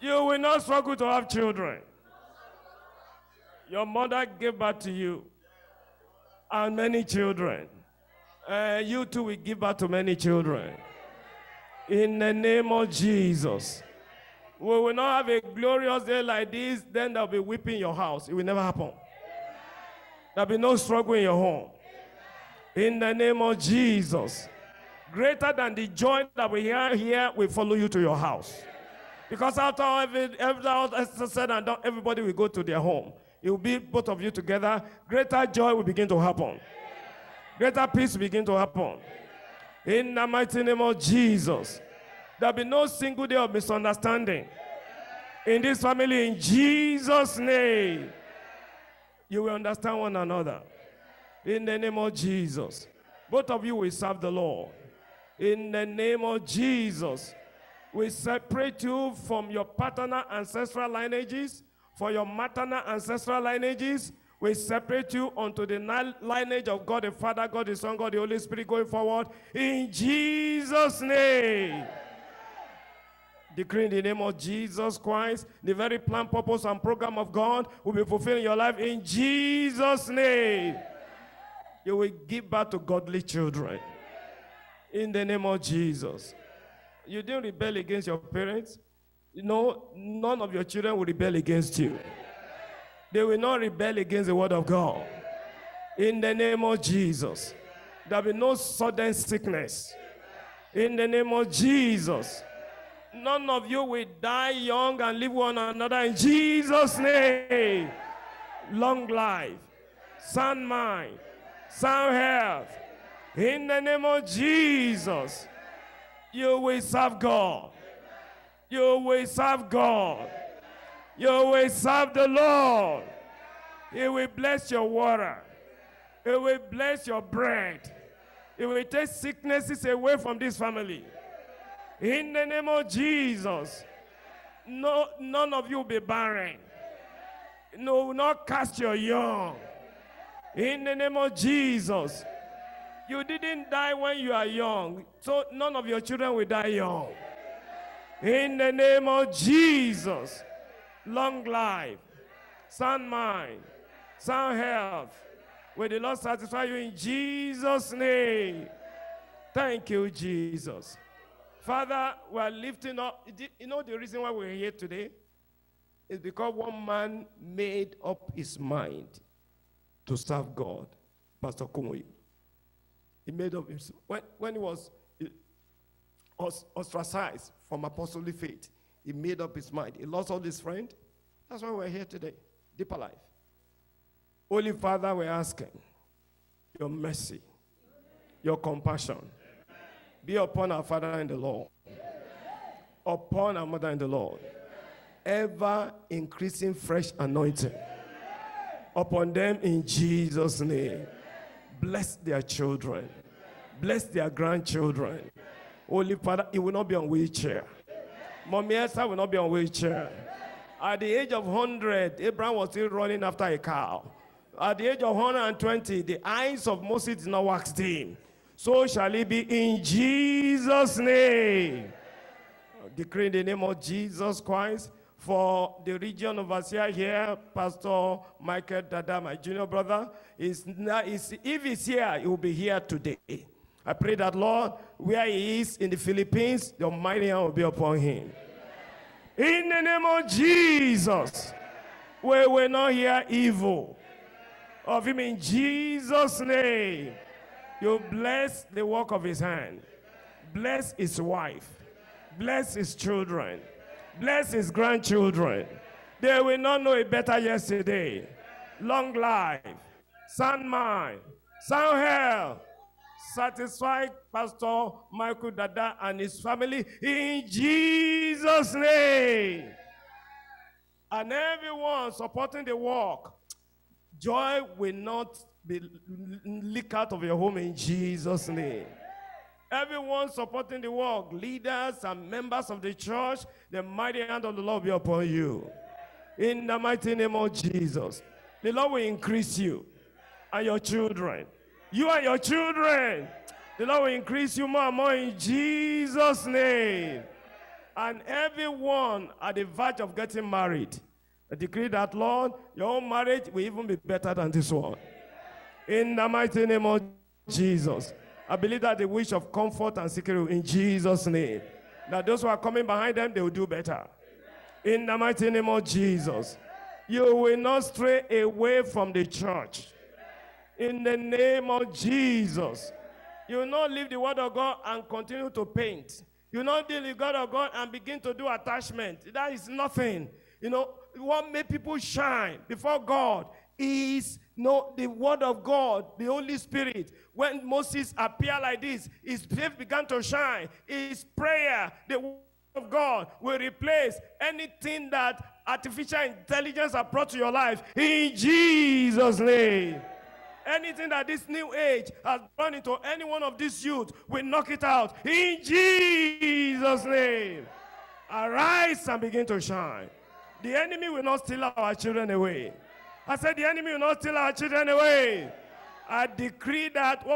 you will not struggle to have children. Your mother gave birth to you and many children. Uh, you too will give birth to many children. In the name of Jesus. We will not have a glorious day like this, then there'll be weeping in your house. It will never happen. There'll be no struggle in your home. In the name of Jesus. Greater than the joy that we hear here we follow you to your house. Because after every, every all is said and done, everybody will go to their home. It will be both of you together. Greater joy will begin to happen. Greater peace will begin to happen. In the mighty name of Jesus. There'll be no single day of misunderstanding. In this family, in Jesus' name, you will understand one another. In the name of Jesus. Both of you will serve the Lord. In the name of Jesus. We separate you from your paternal ancestral lineages, for your maternal ancestral lineages. We separate you unto the lineage of God the Father, God the Son, God the Holy Spirit going forward. In Jesus' name. Decree in the name of Jesus Christ, the very plan, purpose, and program of God will be fulfilled in your life in Jesus' name. You will give birth to godly children in the name of Jesus. You didn't rebel against your parents. Know, none of your children will rebel against you. They will not rebel against the word of God. In the name of Jesus. There will be no sudden sickness. In the name of Jesus. None of you will die young and leave one another in Jesus' name. Long life, sound mind, sound health. In the name of Jesus, you will serve God. You will serve God. You will serve the Lord. He will bless your water. He will bless your bread. He will take sicknesses away from this family. In the name of Jesus, no, none of you will be barren. No, not cast your young. In the name of Jesus, you didn't die when you are young, so none of your children will die young. In the name of Jesus, long life, sound mind, sound health. Will the Lord satisfy you in Jesus' name? Thank you, Jesus. Father, we are lifting up. You know the reason why we're here today? is because one man made up his mind to serve God, Pastor Kumuyi. He made up his when, when he was ostracized from apostolic faith, he made up his mind. He lost all his friends. That's why we're here today. Deeper life. Holy Father, we're asking your mercy, your compassion be upon our Father in the Lord, upon our Mother in the Lord, ever increasing fresh anointing upon them in Jesus' name. Bless their children, bless their grandchildren. Holy Father, he will not be on wheelchair. Mommy Esther will not be on wheelchair. At the age of 100, Abraham was still running after a cow. At the age of 120, the eyes of Moses did not wax dim. So shall it be in Jesus' name. Uh, decree in the name of Jesus Christ for the region overseer here, Pastor Michael Dada, my junior brother. Is, is, if he's here, he will be here today. I pray that, Lord, where he is in the Philippines, the mighty hand will be upon him. In the name of Jesus, we will not hear evil of him in Jesus' name. You bless the work of his hand, bless his wife, bless his children, bless his grandchildren. They will not know a better yesterday. Long life, sound mind, sound health satisfy Pastor Michael Dada and his family in Jesus' name. And everyone supporting the work, joy will not be leak out of your home in Jesus' name. Everyone supporting the work, leaders and members of the church, the mighty hand of the Lord be upon you. In the mighty name of Jesus, the Lord will increase you and your children you and your children. The Lord will increase you more and more in Jesus' name. And everyone at the verge of getting married, I decree that, Lord, your own marriage will even be better than this one. In the mighty name of Jesus. I believe that the wish of comfort and Sikiru in Jesus' name. That those who are coming behind them, they will do better. In the mighty name of Jesus. You will not stray away from the church in the name of Jesus. You will not leave the word of God and continue to paint. You not deal with God of God and begin to do attachment. That is nothing. You know, what made people shine before God is know, the word of God, the Holy Spirit. When Moses appeared like this, his faith began to shine. His prayer, the word of God, will replace anything that artificial intelligence has brought to your life. In Jesus' name. Anything that this new age has brought into any one of these youth, we knock it out. In Jesus' name. Arise and begin to shine. The enemy will not steal our children away. I said, The enemy will not steal our children away. I decree that.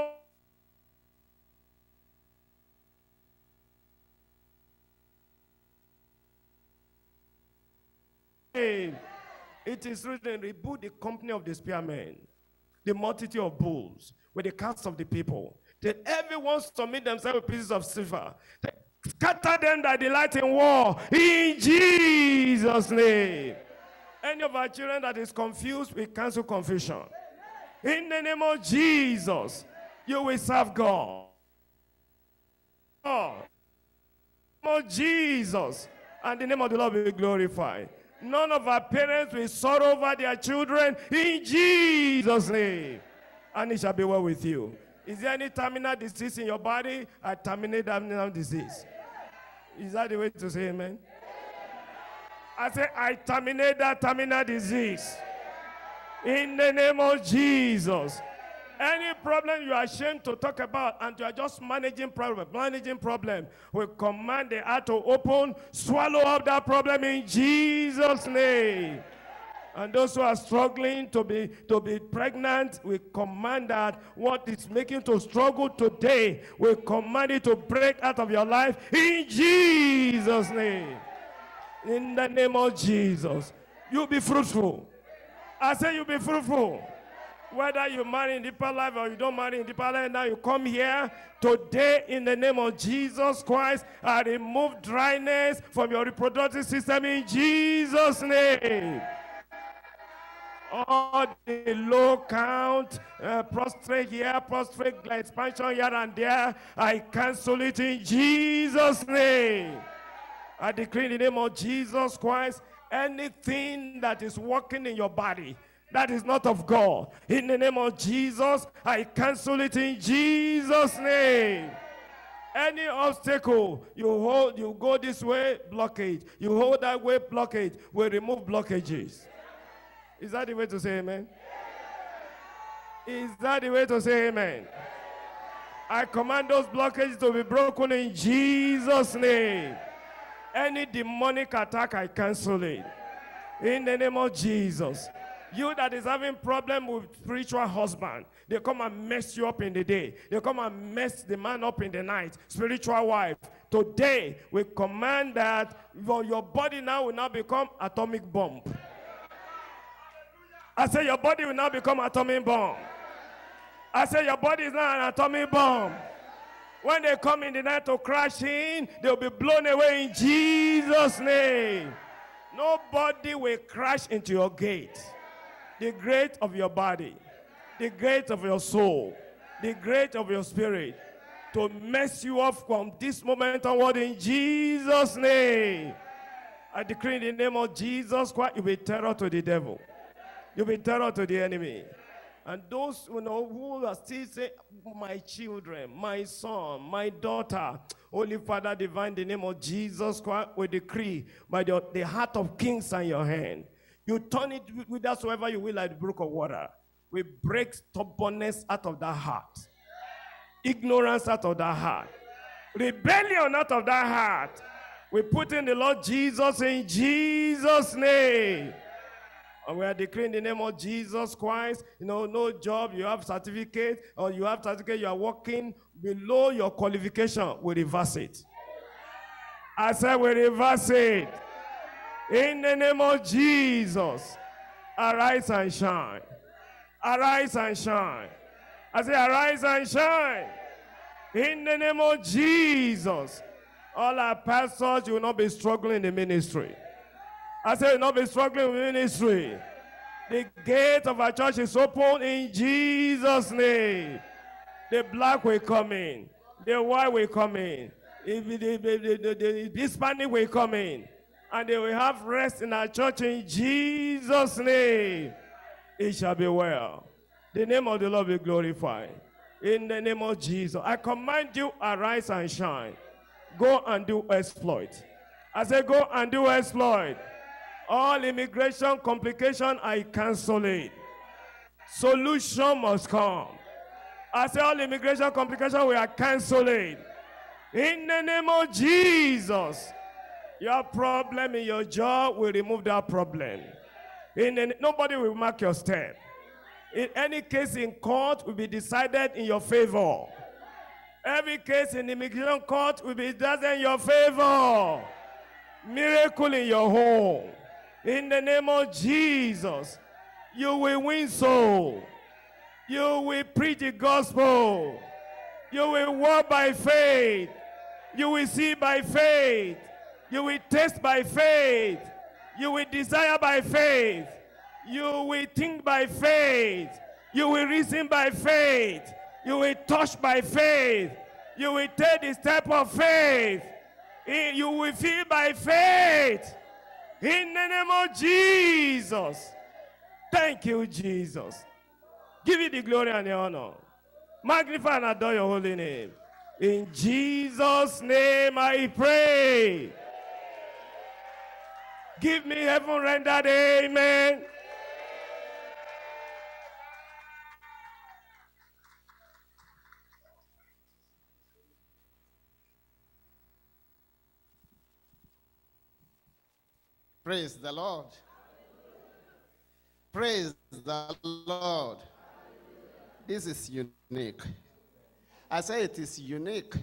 It is written, reboot the company of the spearmen the multitude of bulls with the cast of the people. Did everyone submit themselves with pieces of silver? Scatter them that delight in war in Jesus' name. Any of our children that is confused, we cancel confusion. In the name of Jesus, you will serve God. Oh, Jesus, and the name of the Lord will be glorified. None of our parents will sorrow over their children in Jesus' name. And it shall be well with you. Is there any terminal disease in your body? I terminate terminal disease. Is that the way to say amen? I say, I terminate that terminal disease. In the name of Jesus. Any problem you are ashamed to talk about and you are just managing problem, managing problem, we command the heart to open, swallow up that problem in Jesus' name. And those who are struggling to be to be pregnant, we command that what is making to struggle today, we command it to break out of your life in Jesus' name. In the name of Jesus. You be fruitful. I say you be fruitful. Whether you marry in deeper life or you don't marry in deeper life, now you come here today in the name of Jesus Christ. I remove dryness from your reproductive system in Jesus' name. All the low count, uh, prostrate here, prostrate expansion here and there, I cancel it in Jesus' name. I decree in the name of Jesus Christ anything that is working in your body that is not of God. In the name of Jesus, I cancel it in Jesus' name. Any obstacle you hold, you go this way, blockage. You hold that way, blockage. We remove blockages. Is that the way to say amen? Is that the way to say amen? I command those blockages to be broken in Jesus' name. Any demonic attack, I cancel it. In the name of Jesus. You that is having problem with spiritual husband, they come and mess you up in the day. They come and mess the man up in the night. Spiritual wife. Today, we command that your, your body now will now become atomic bomb. I say your body will now become atomic bomb. I say your body is now an atomic bomb. When they come in the night to crash in, they'll be blown away in Jesus' name. Nobody will crash into your gate. The gate of your body, the gate of your soul, the gate of your spirit, to mess you up from this moment onward in Jesus' name. I decree in the name of Jesus Christ, you'll be terror to the devil. You'll be terror to the enemy. And those you know, who are still saying, My children, my son, my daughter, Holy Father divine, the name of Jesus Christ, we decree by the, the heart of kings and your hand. You turn it whithersoever you will like the brook of water. We break stubbornness out of that heart, ignorance out of that heart, rebellion out of that heart. We put in the Lord Jesus in Jesus' name. And we are declaring the name of Jesus Christ. You know, no job, you have certificate, or you have certificate, you are working below your qualification. We reverse it. I said we reverse it. In the name of Jesus, arise and shine. Arise and shine. I say, arise and shine. In the name of Jesus, all our pastors, you will not be struggling in the ministry. I say, you'll not be struggling with ministry. The gate of our church is open in Jesus' name. The black will come in. The white will come in. The, the, the, the Hispanic will come in. And they will have rest in our church in Jesus' name. It shall be well. The name of the Lord be glorified. In the name of Jesus. I command you, arise and shine. Go and do exploit. I say, go and do exploit. All immigration complication, I cancel it. Solution must come. I say all immigration complication, we are canceling. In the name of Jesus. Your problem in your job, will remove that problem. In the, nobody will mark your step. In any case in court will be decided in your favor. Every case in immigration court will be decided in your favor. Miracle in your home. In the name of Jesus, you will win soul. You will preach the gospel. You will walk by faith. You will see by faith. You will taste by faith. You will desire by faith. You will think by faith. You will reason by faith. You will touch by faith. You will take the step of faith. You will feel by faith. In the name of Jesus. Thank you, Jesus. Give you the glory and the honor. Magnify and adore your holy name. In Jesus' name I pray. Give me heaven rendered amen. Praise the Lord. Praise the Lord. This is unique. I say it is unique.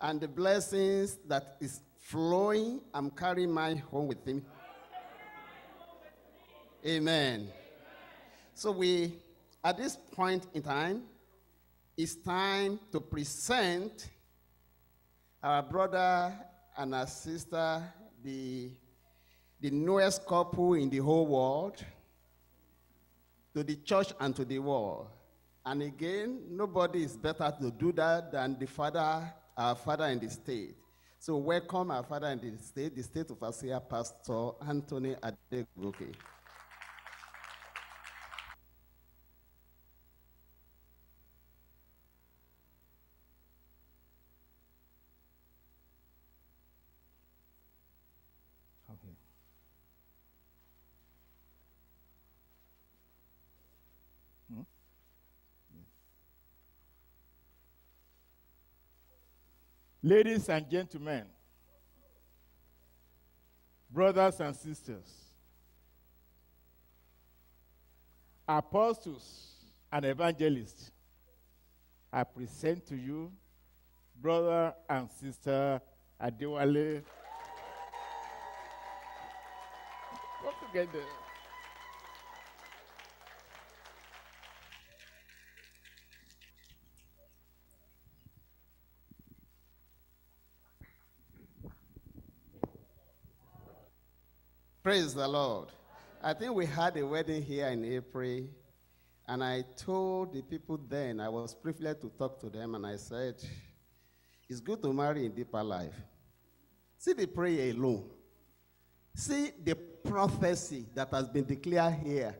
And the blessings that is flowing, I'm carrying mine home with me. Amen. So we at this point in time, it's time to present our brother and our sister, the, the newest couple in the whole world, to the church and to the world. And again, nobody is better to do that than the father, our father in the state. So welcome our father in the state, the state of Asia, Pastor Anthony Adegoke. Okay. Hmm? Ladies and gentlemen, brothers and sisters, apostles and evangelists, I present to you brother and sister Adewale. Come together. Praise the Lord. I think we had a wedding here in April, and I told the people then, I was privileged to talk to them, and I said, It's good to marry in deeper life. See the prayer alone. See the prophecy that has been declared here.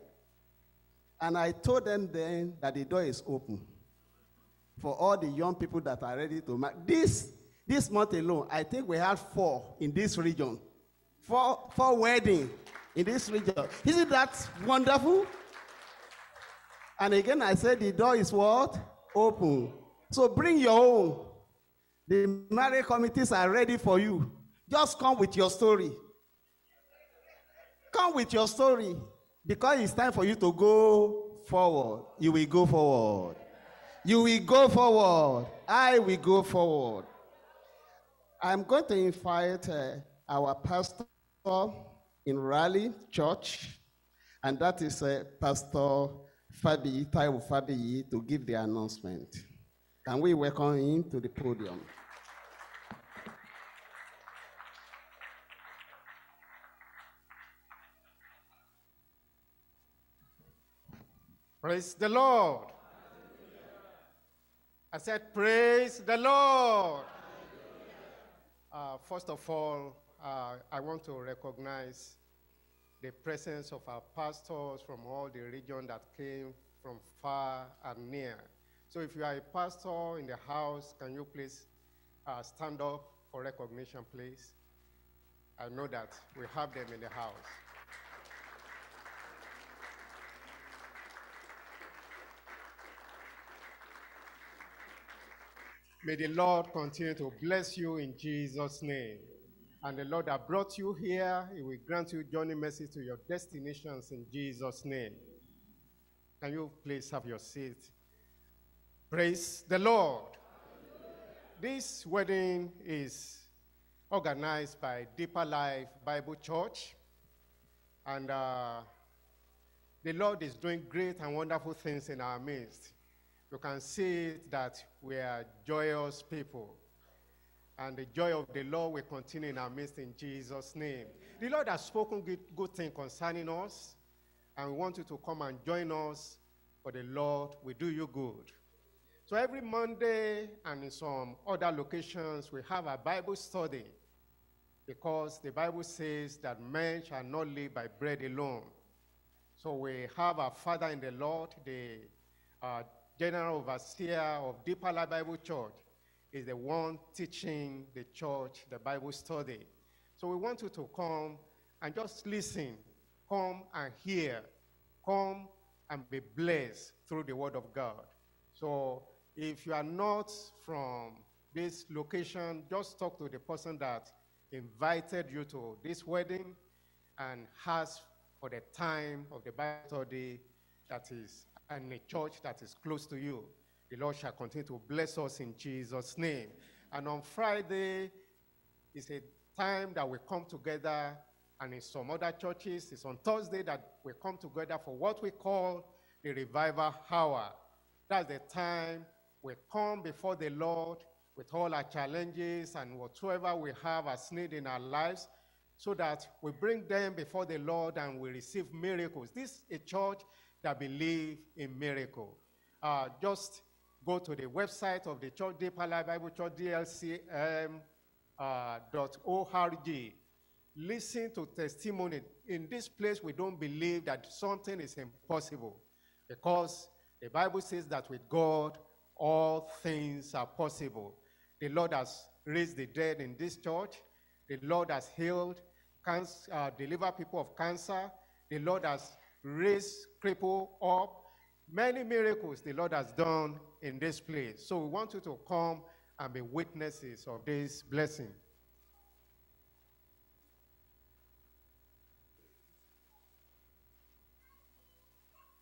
And I told them then that the door is open for all the young people that are ready to marry. This, this month alone, I think we had four in this region. Four, four weddings in this region. Isn't that wonderful? And again, I said the door is what? Open. So bring your own. The marriage committees are ready for you. Just come with your story. Come with your story. Because it's time for you to go forward. You will go forward. You will go forward. I will go forward. I'm going to invite uh, our pastor in Raleigh Church, and that is uh, Pastor Fabi, Taiwo Fabi, to give the announcement. Can we welcome him to the podium? Praise the Lord. I said, Praise the Lord. Uh, first of all, uh, I want to recognize the presence of our pastors from all the region that came from far and near. So if you are a pastor in the house, can you please uh, stand up for recognition, please? I know that we have them in the house. May the Lord continue to bless you in Jesus' name. And the Lord that brought you here, He will grant you journey mercy to your destinations in Jesus' name. Can you please have your seat? Praise the Lord. This wedding is organized by Deeper Life Bible Church. And uh, the Lord is doing great and wonderful things in our midst. You can see that we are joyous people. And the joy of the Lord will continue in our midst in Jesus' name. The Lord has spoken good, good things concerning us, and we want you to come and join us, for the Lord will do you good. So every Monday and in some other locations, we have a Bible study because the Bible says that man shall not live by bread alone. So we have our Father in the Lord, the uh, General Overseer of Deeper Life Bible Church, is the one teaching the church the Bible study. So we want you to come and just listen, come and hear, come and be blessed through the Word of God. So if you are not from this location, just talk to the person that invited you to this wedding and ask for the time of the Bible study that is in a church that is close to you. The Lord shall continue to bless us in Jesus' name. And on Friday is a time that we come together, and in some other churches, it's on Thursday that we come together for what we call the revival hour. That's the time we come before the Lord with all our challenges and whatsoever we have as need in our lives so that we bring them before the Lord and we receive miracles. This is a church that believe in miracle. Uh, just go to the website of the Church Deeper Life Bible Church DLCM uh, dot. Listen to testimony. In this place, we don't believe that something is impossible because the Bible says that with God, all things are possible. The Lord has raised the dead in this church. The Lord has healed, cancer, uh, delivered people of cancer. The Lord has raised cripple up. Many miracles the Lord has done in this place. So we want you to come and be witnesses of this blessing.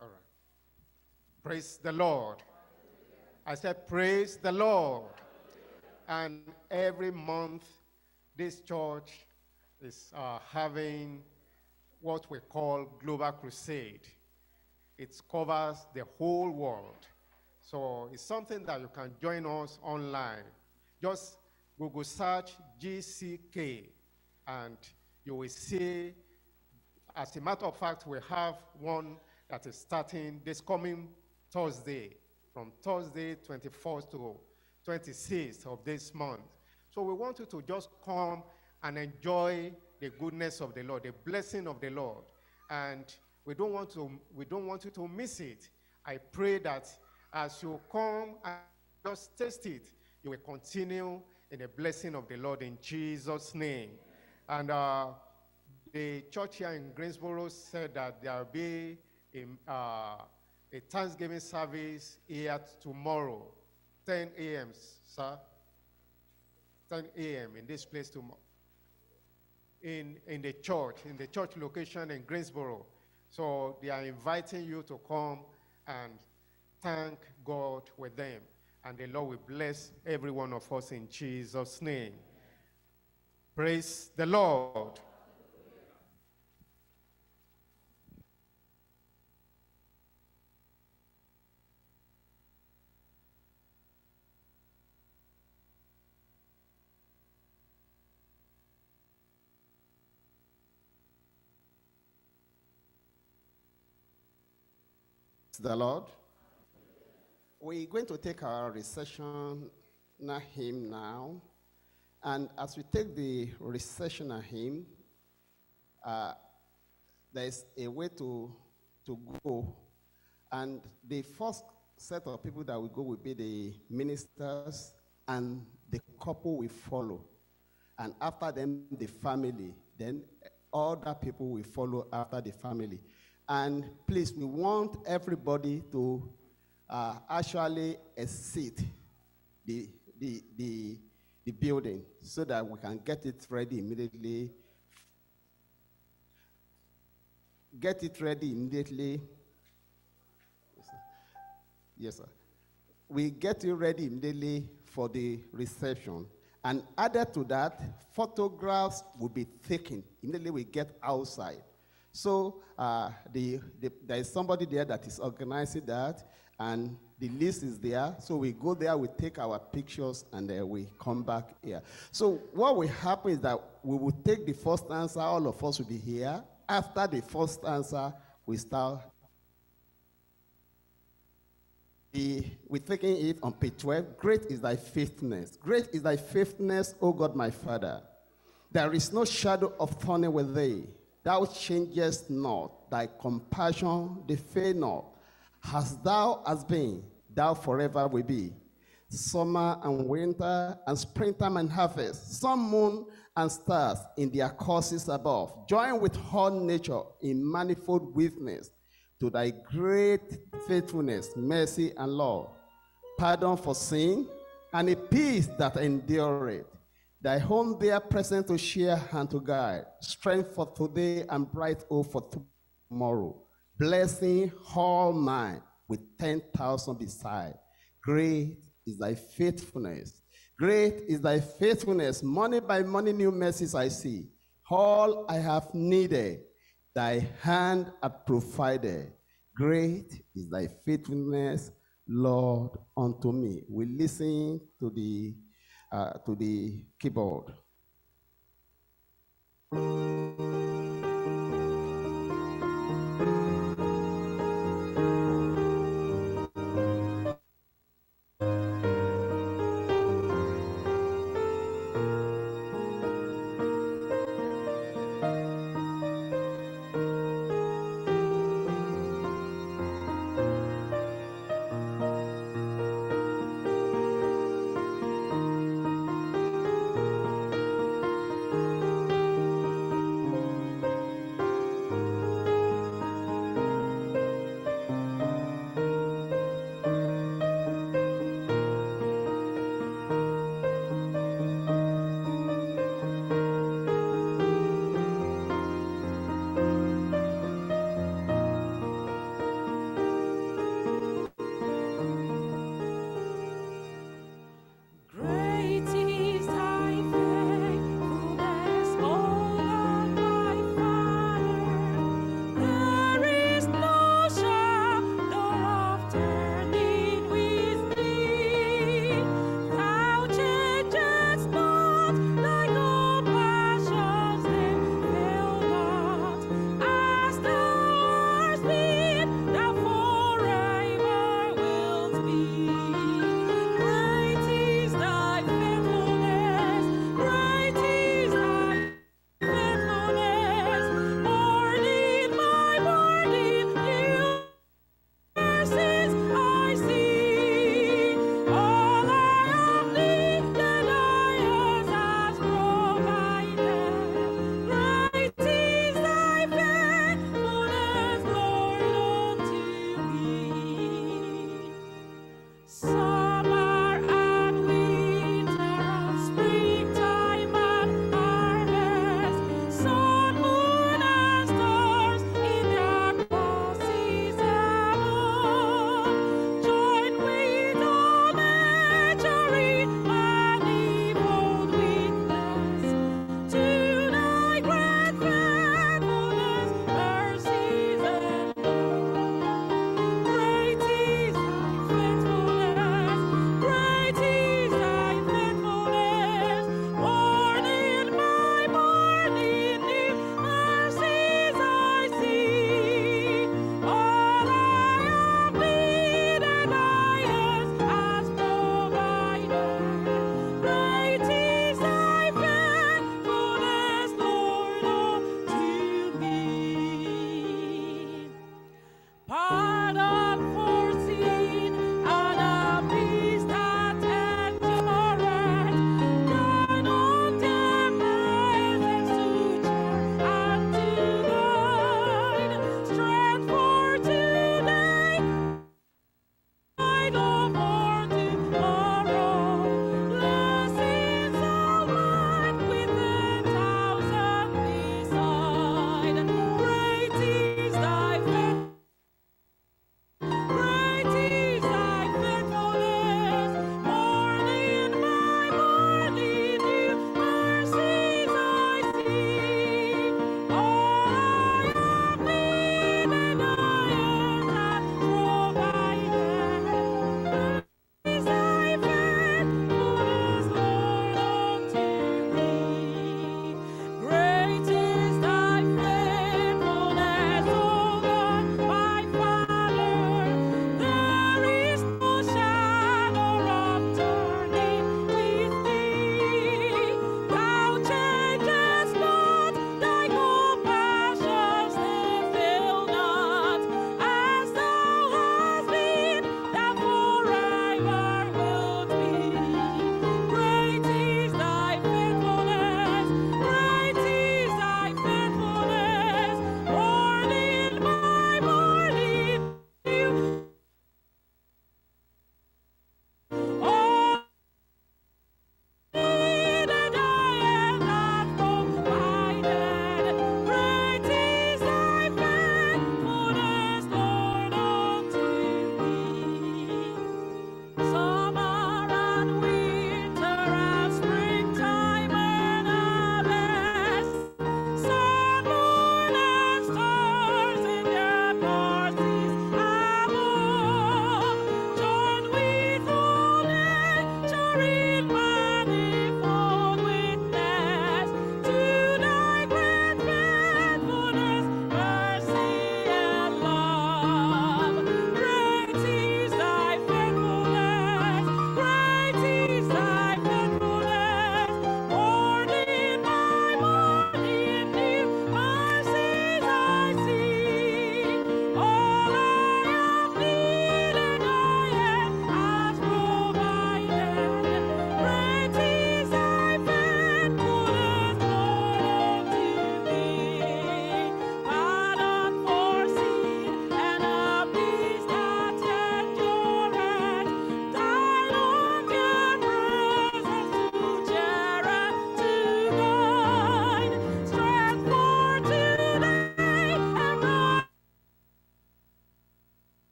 All right. Praise the Lord. I said, Praise the Lord. And every month, this church is uh, having what we call Global Crusade. It covers the whole world. So it's something that you can join us online. Just Google search GCK and you will see, as a matter of fact, we have one that is starting this coming Thursday, from Thursday 24th to 26th of this month. So we want you to just come and enjoy the goodness of the Lord, the blessing of the Lord. And we don't want to we don't want you to miss it. I pray that as you come and just taste it, you will continue in the blessing of the Lord in Jesus' name. And uh, the church here in Greensboro said that there will be a, uh, a Thanksgiving service here tomorrow, 10 a.m., sir. 10 a.m. in this place tomorrow. In, in the church, in the church location in Greensboro. So they are inviting you to come and thank God with them. And the Lord will bless every one of us in Jesus' name. Praise the Lord. The Lord. We're going to take our recession hymn now. And as we take the recession hymn, uh, there's a way to, to go. And the first set of people that will go will be the ministers, and the couple will follow. And after them, the family. Then other people will follow after the family. And please, we want everybody to uh, actually exit the, the, the, the building so that we can get it ready immediately. Get it ready immediately. Yes, sir. Yes, sir. We get it ready immediately for the reception. And added to that, photographs will be taken immediately we get outside. So uh, the, the, there is somebody there that is organizing that, and the list is there. So we go there, we take our pictures, and then we come back here. So what will happen is that we will take the first answer, all of us will be here. After the first answer, we start. We're taking it on page 12. Great is thy faithfulness. Great is thy faithfulness, O God my Father. There is no shadow of turning with thee. Thou changest not, thy compassion they fail not. As thou hast been, thou forever will be. Summer and winter and springtime and harvest, sun, moon, and stars in their courses above, join with whole nature in manifold witness to thy great faithfulness, mercy, and love, pardon for sin, and a peace that endureth Thy home there present to share and to guide, strength for today and bright hope for tomorrow. Blessing all mine with 10,000 beside. Great is thy faithfulness. Great is thy faithfulness. Money by money, new mercies I see. All I have needed, thy hand hath provided. Great is thy faithfulness, Lord, unto me. We listen to the uh, to the keyboard.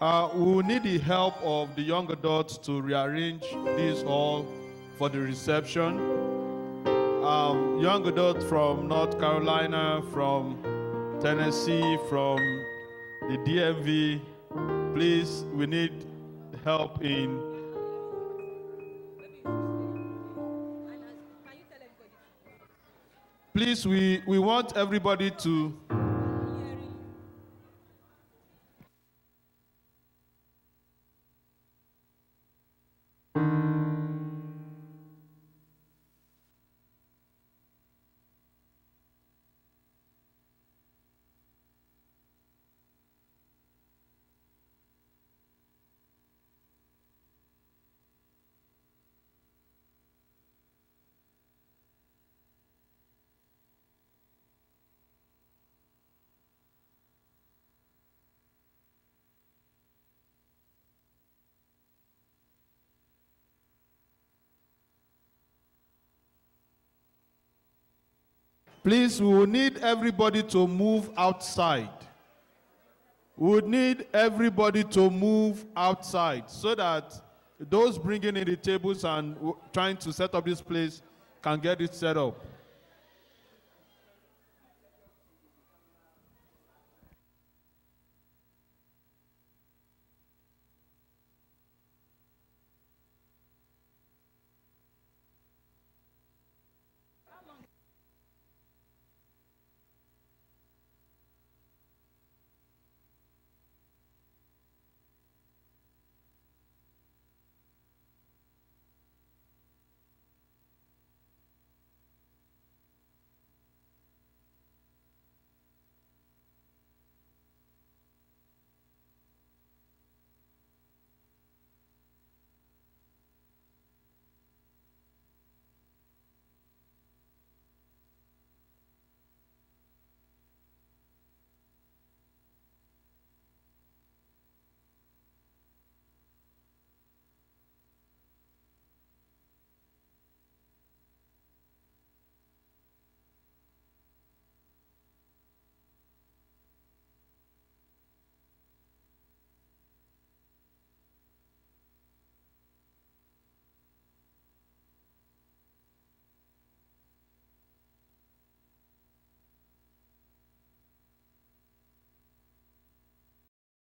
Uh, we will need the help of the young adults to rearrange this hall for the reception. Um, young adults from North Carolina, from Tennessee, from the DMV, please, we need help in Please, we, we want everybody to. Please, we will need everybody to move outside. We would need everybody to move outside so that those bringing in the tables and trying to set up this place can get it set up.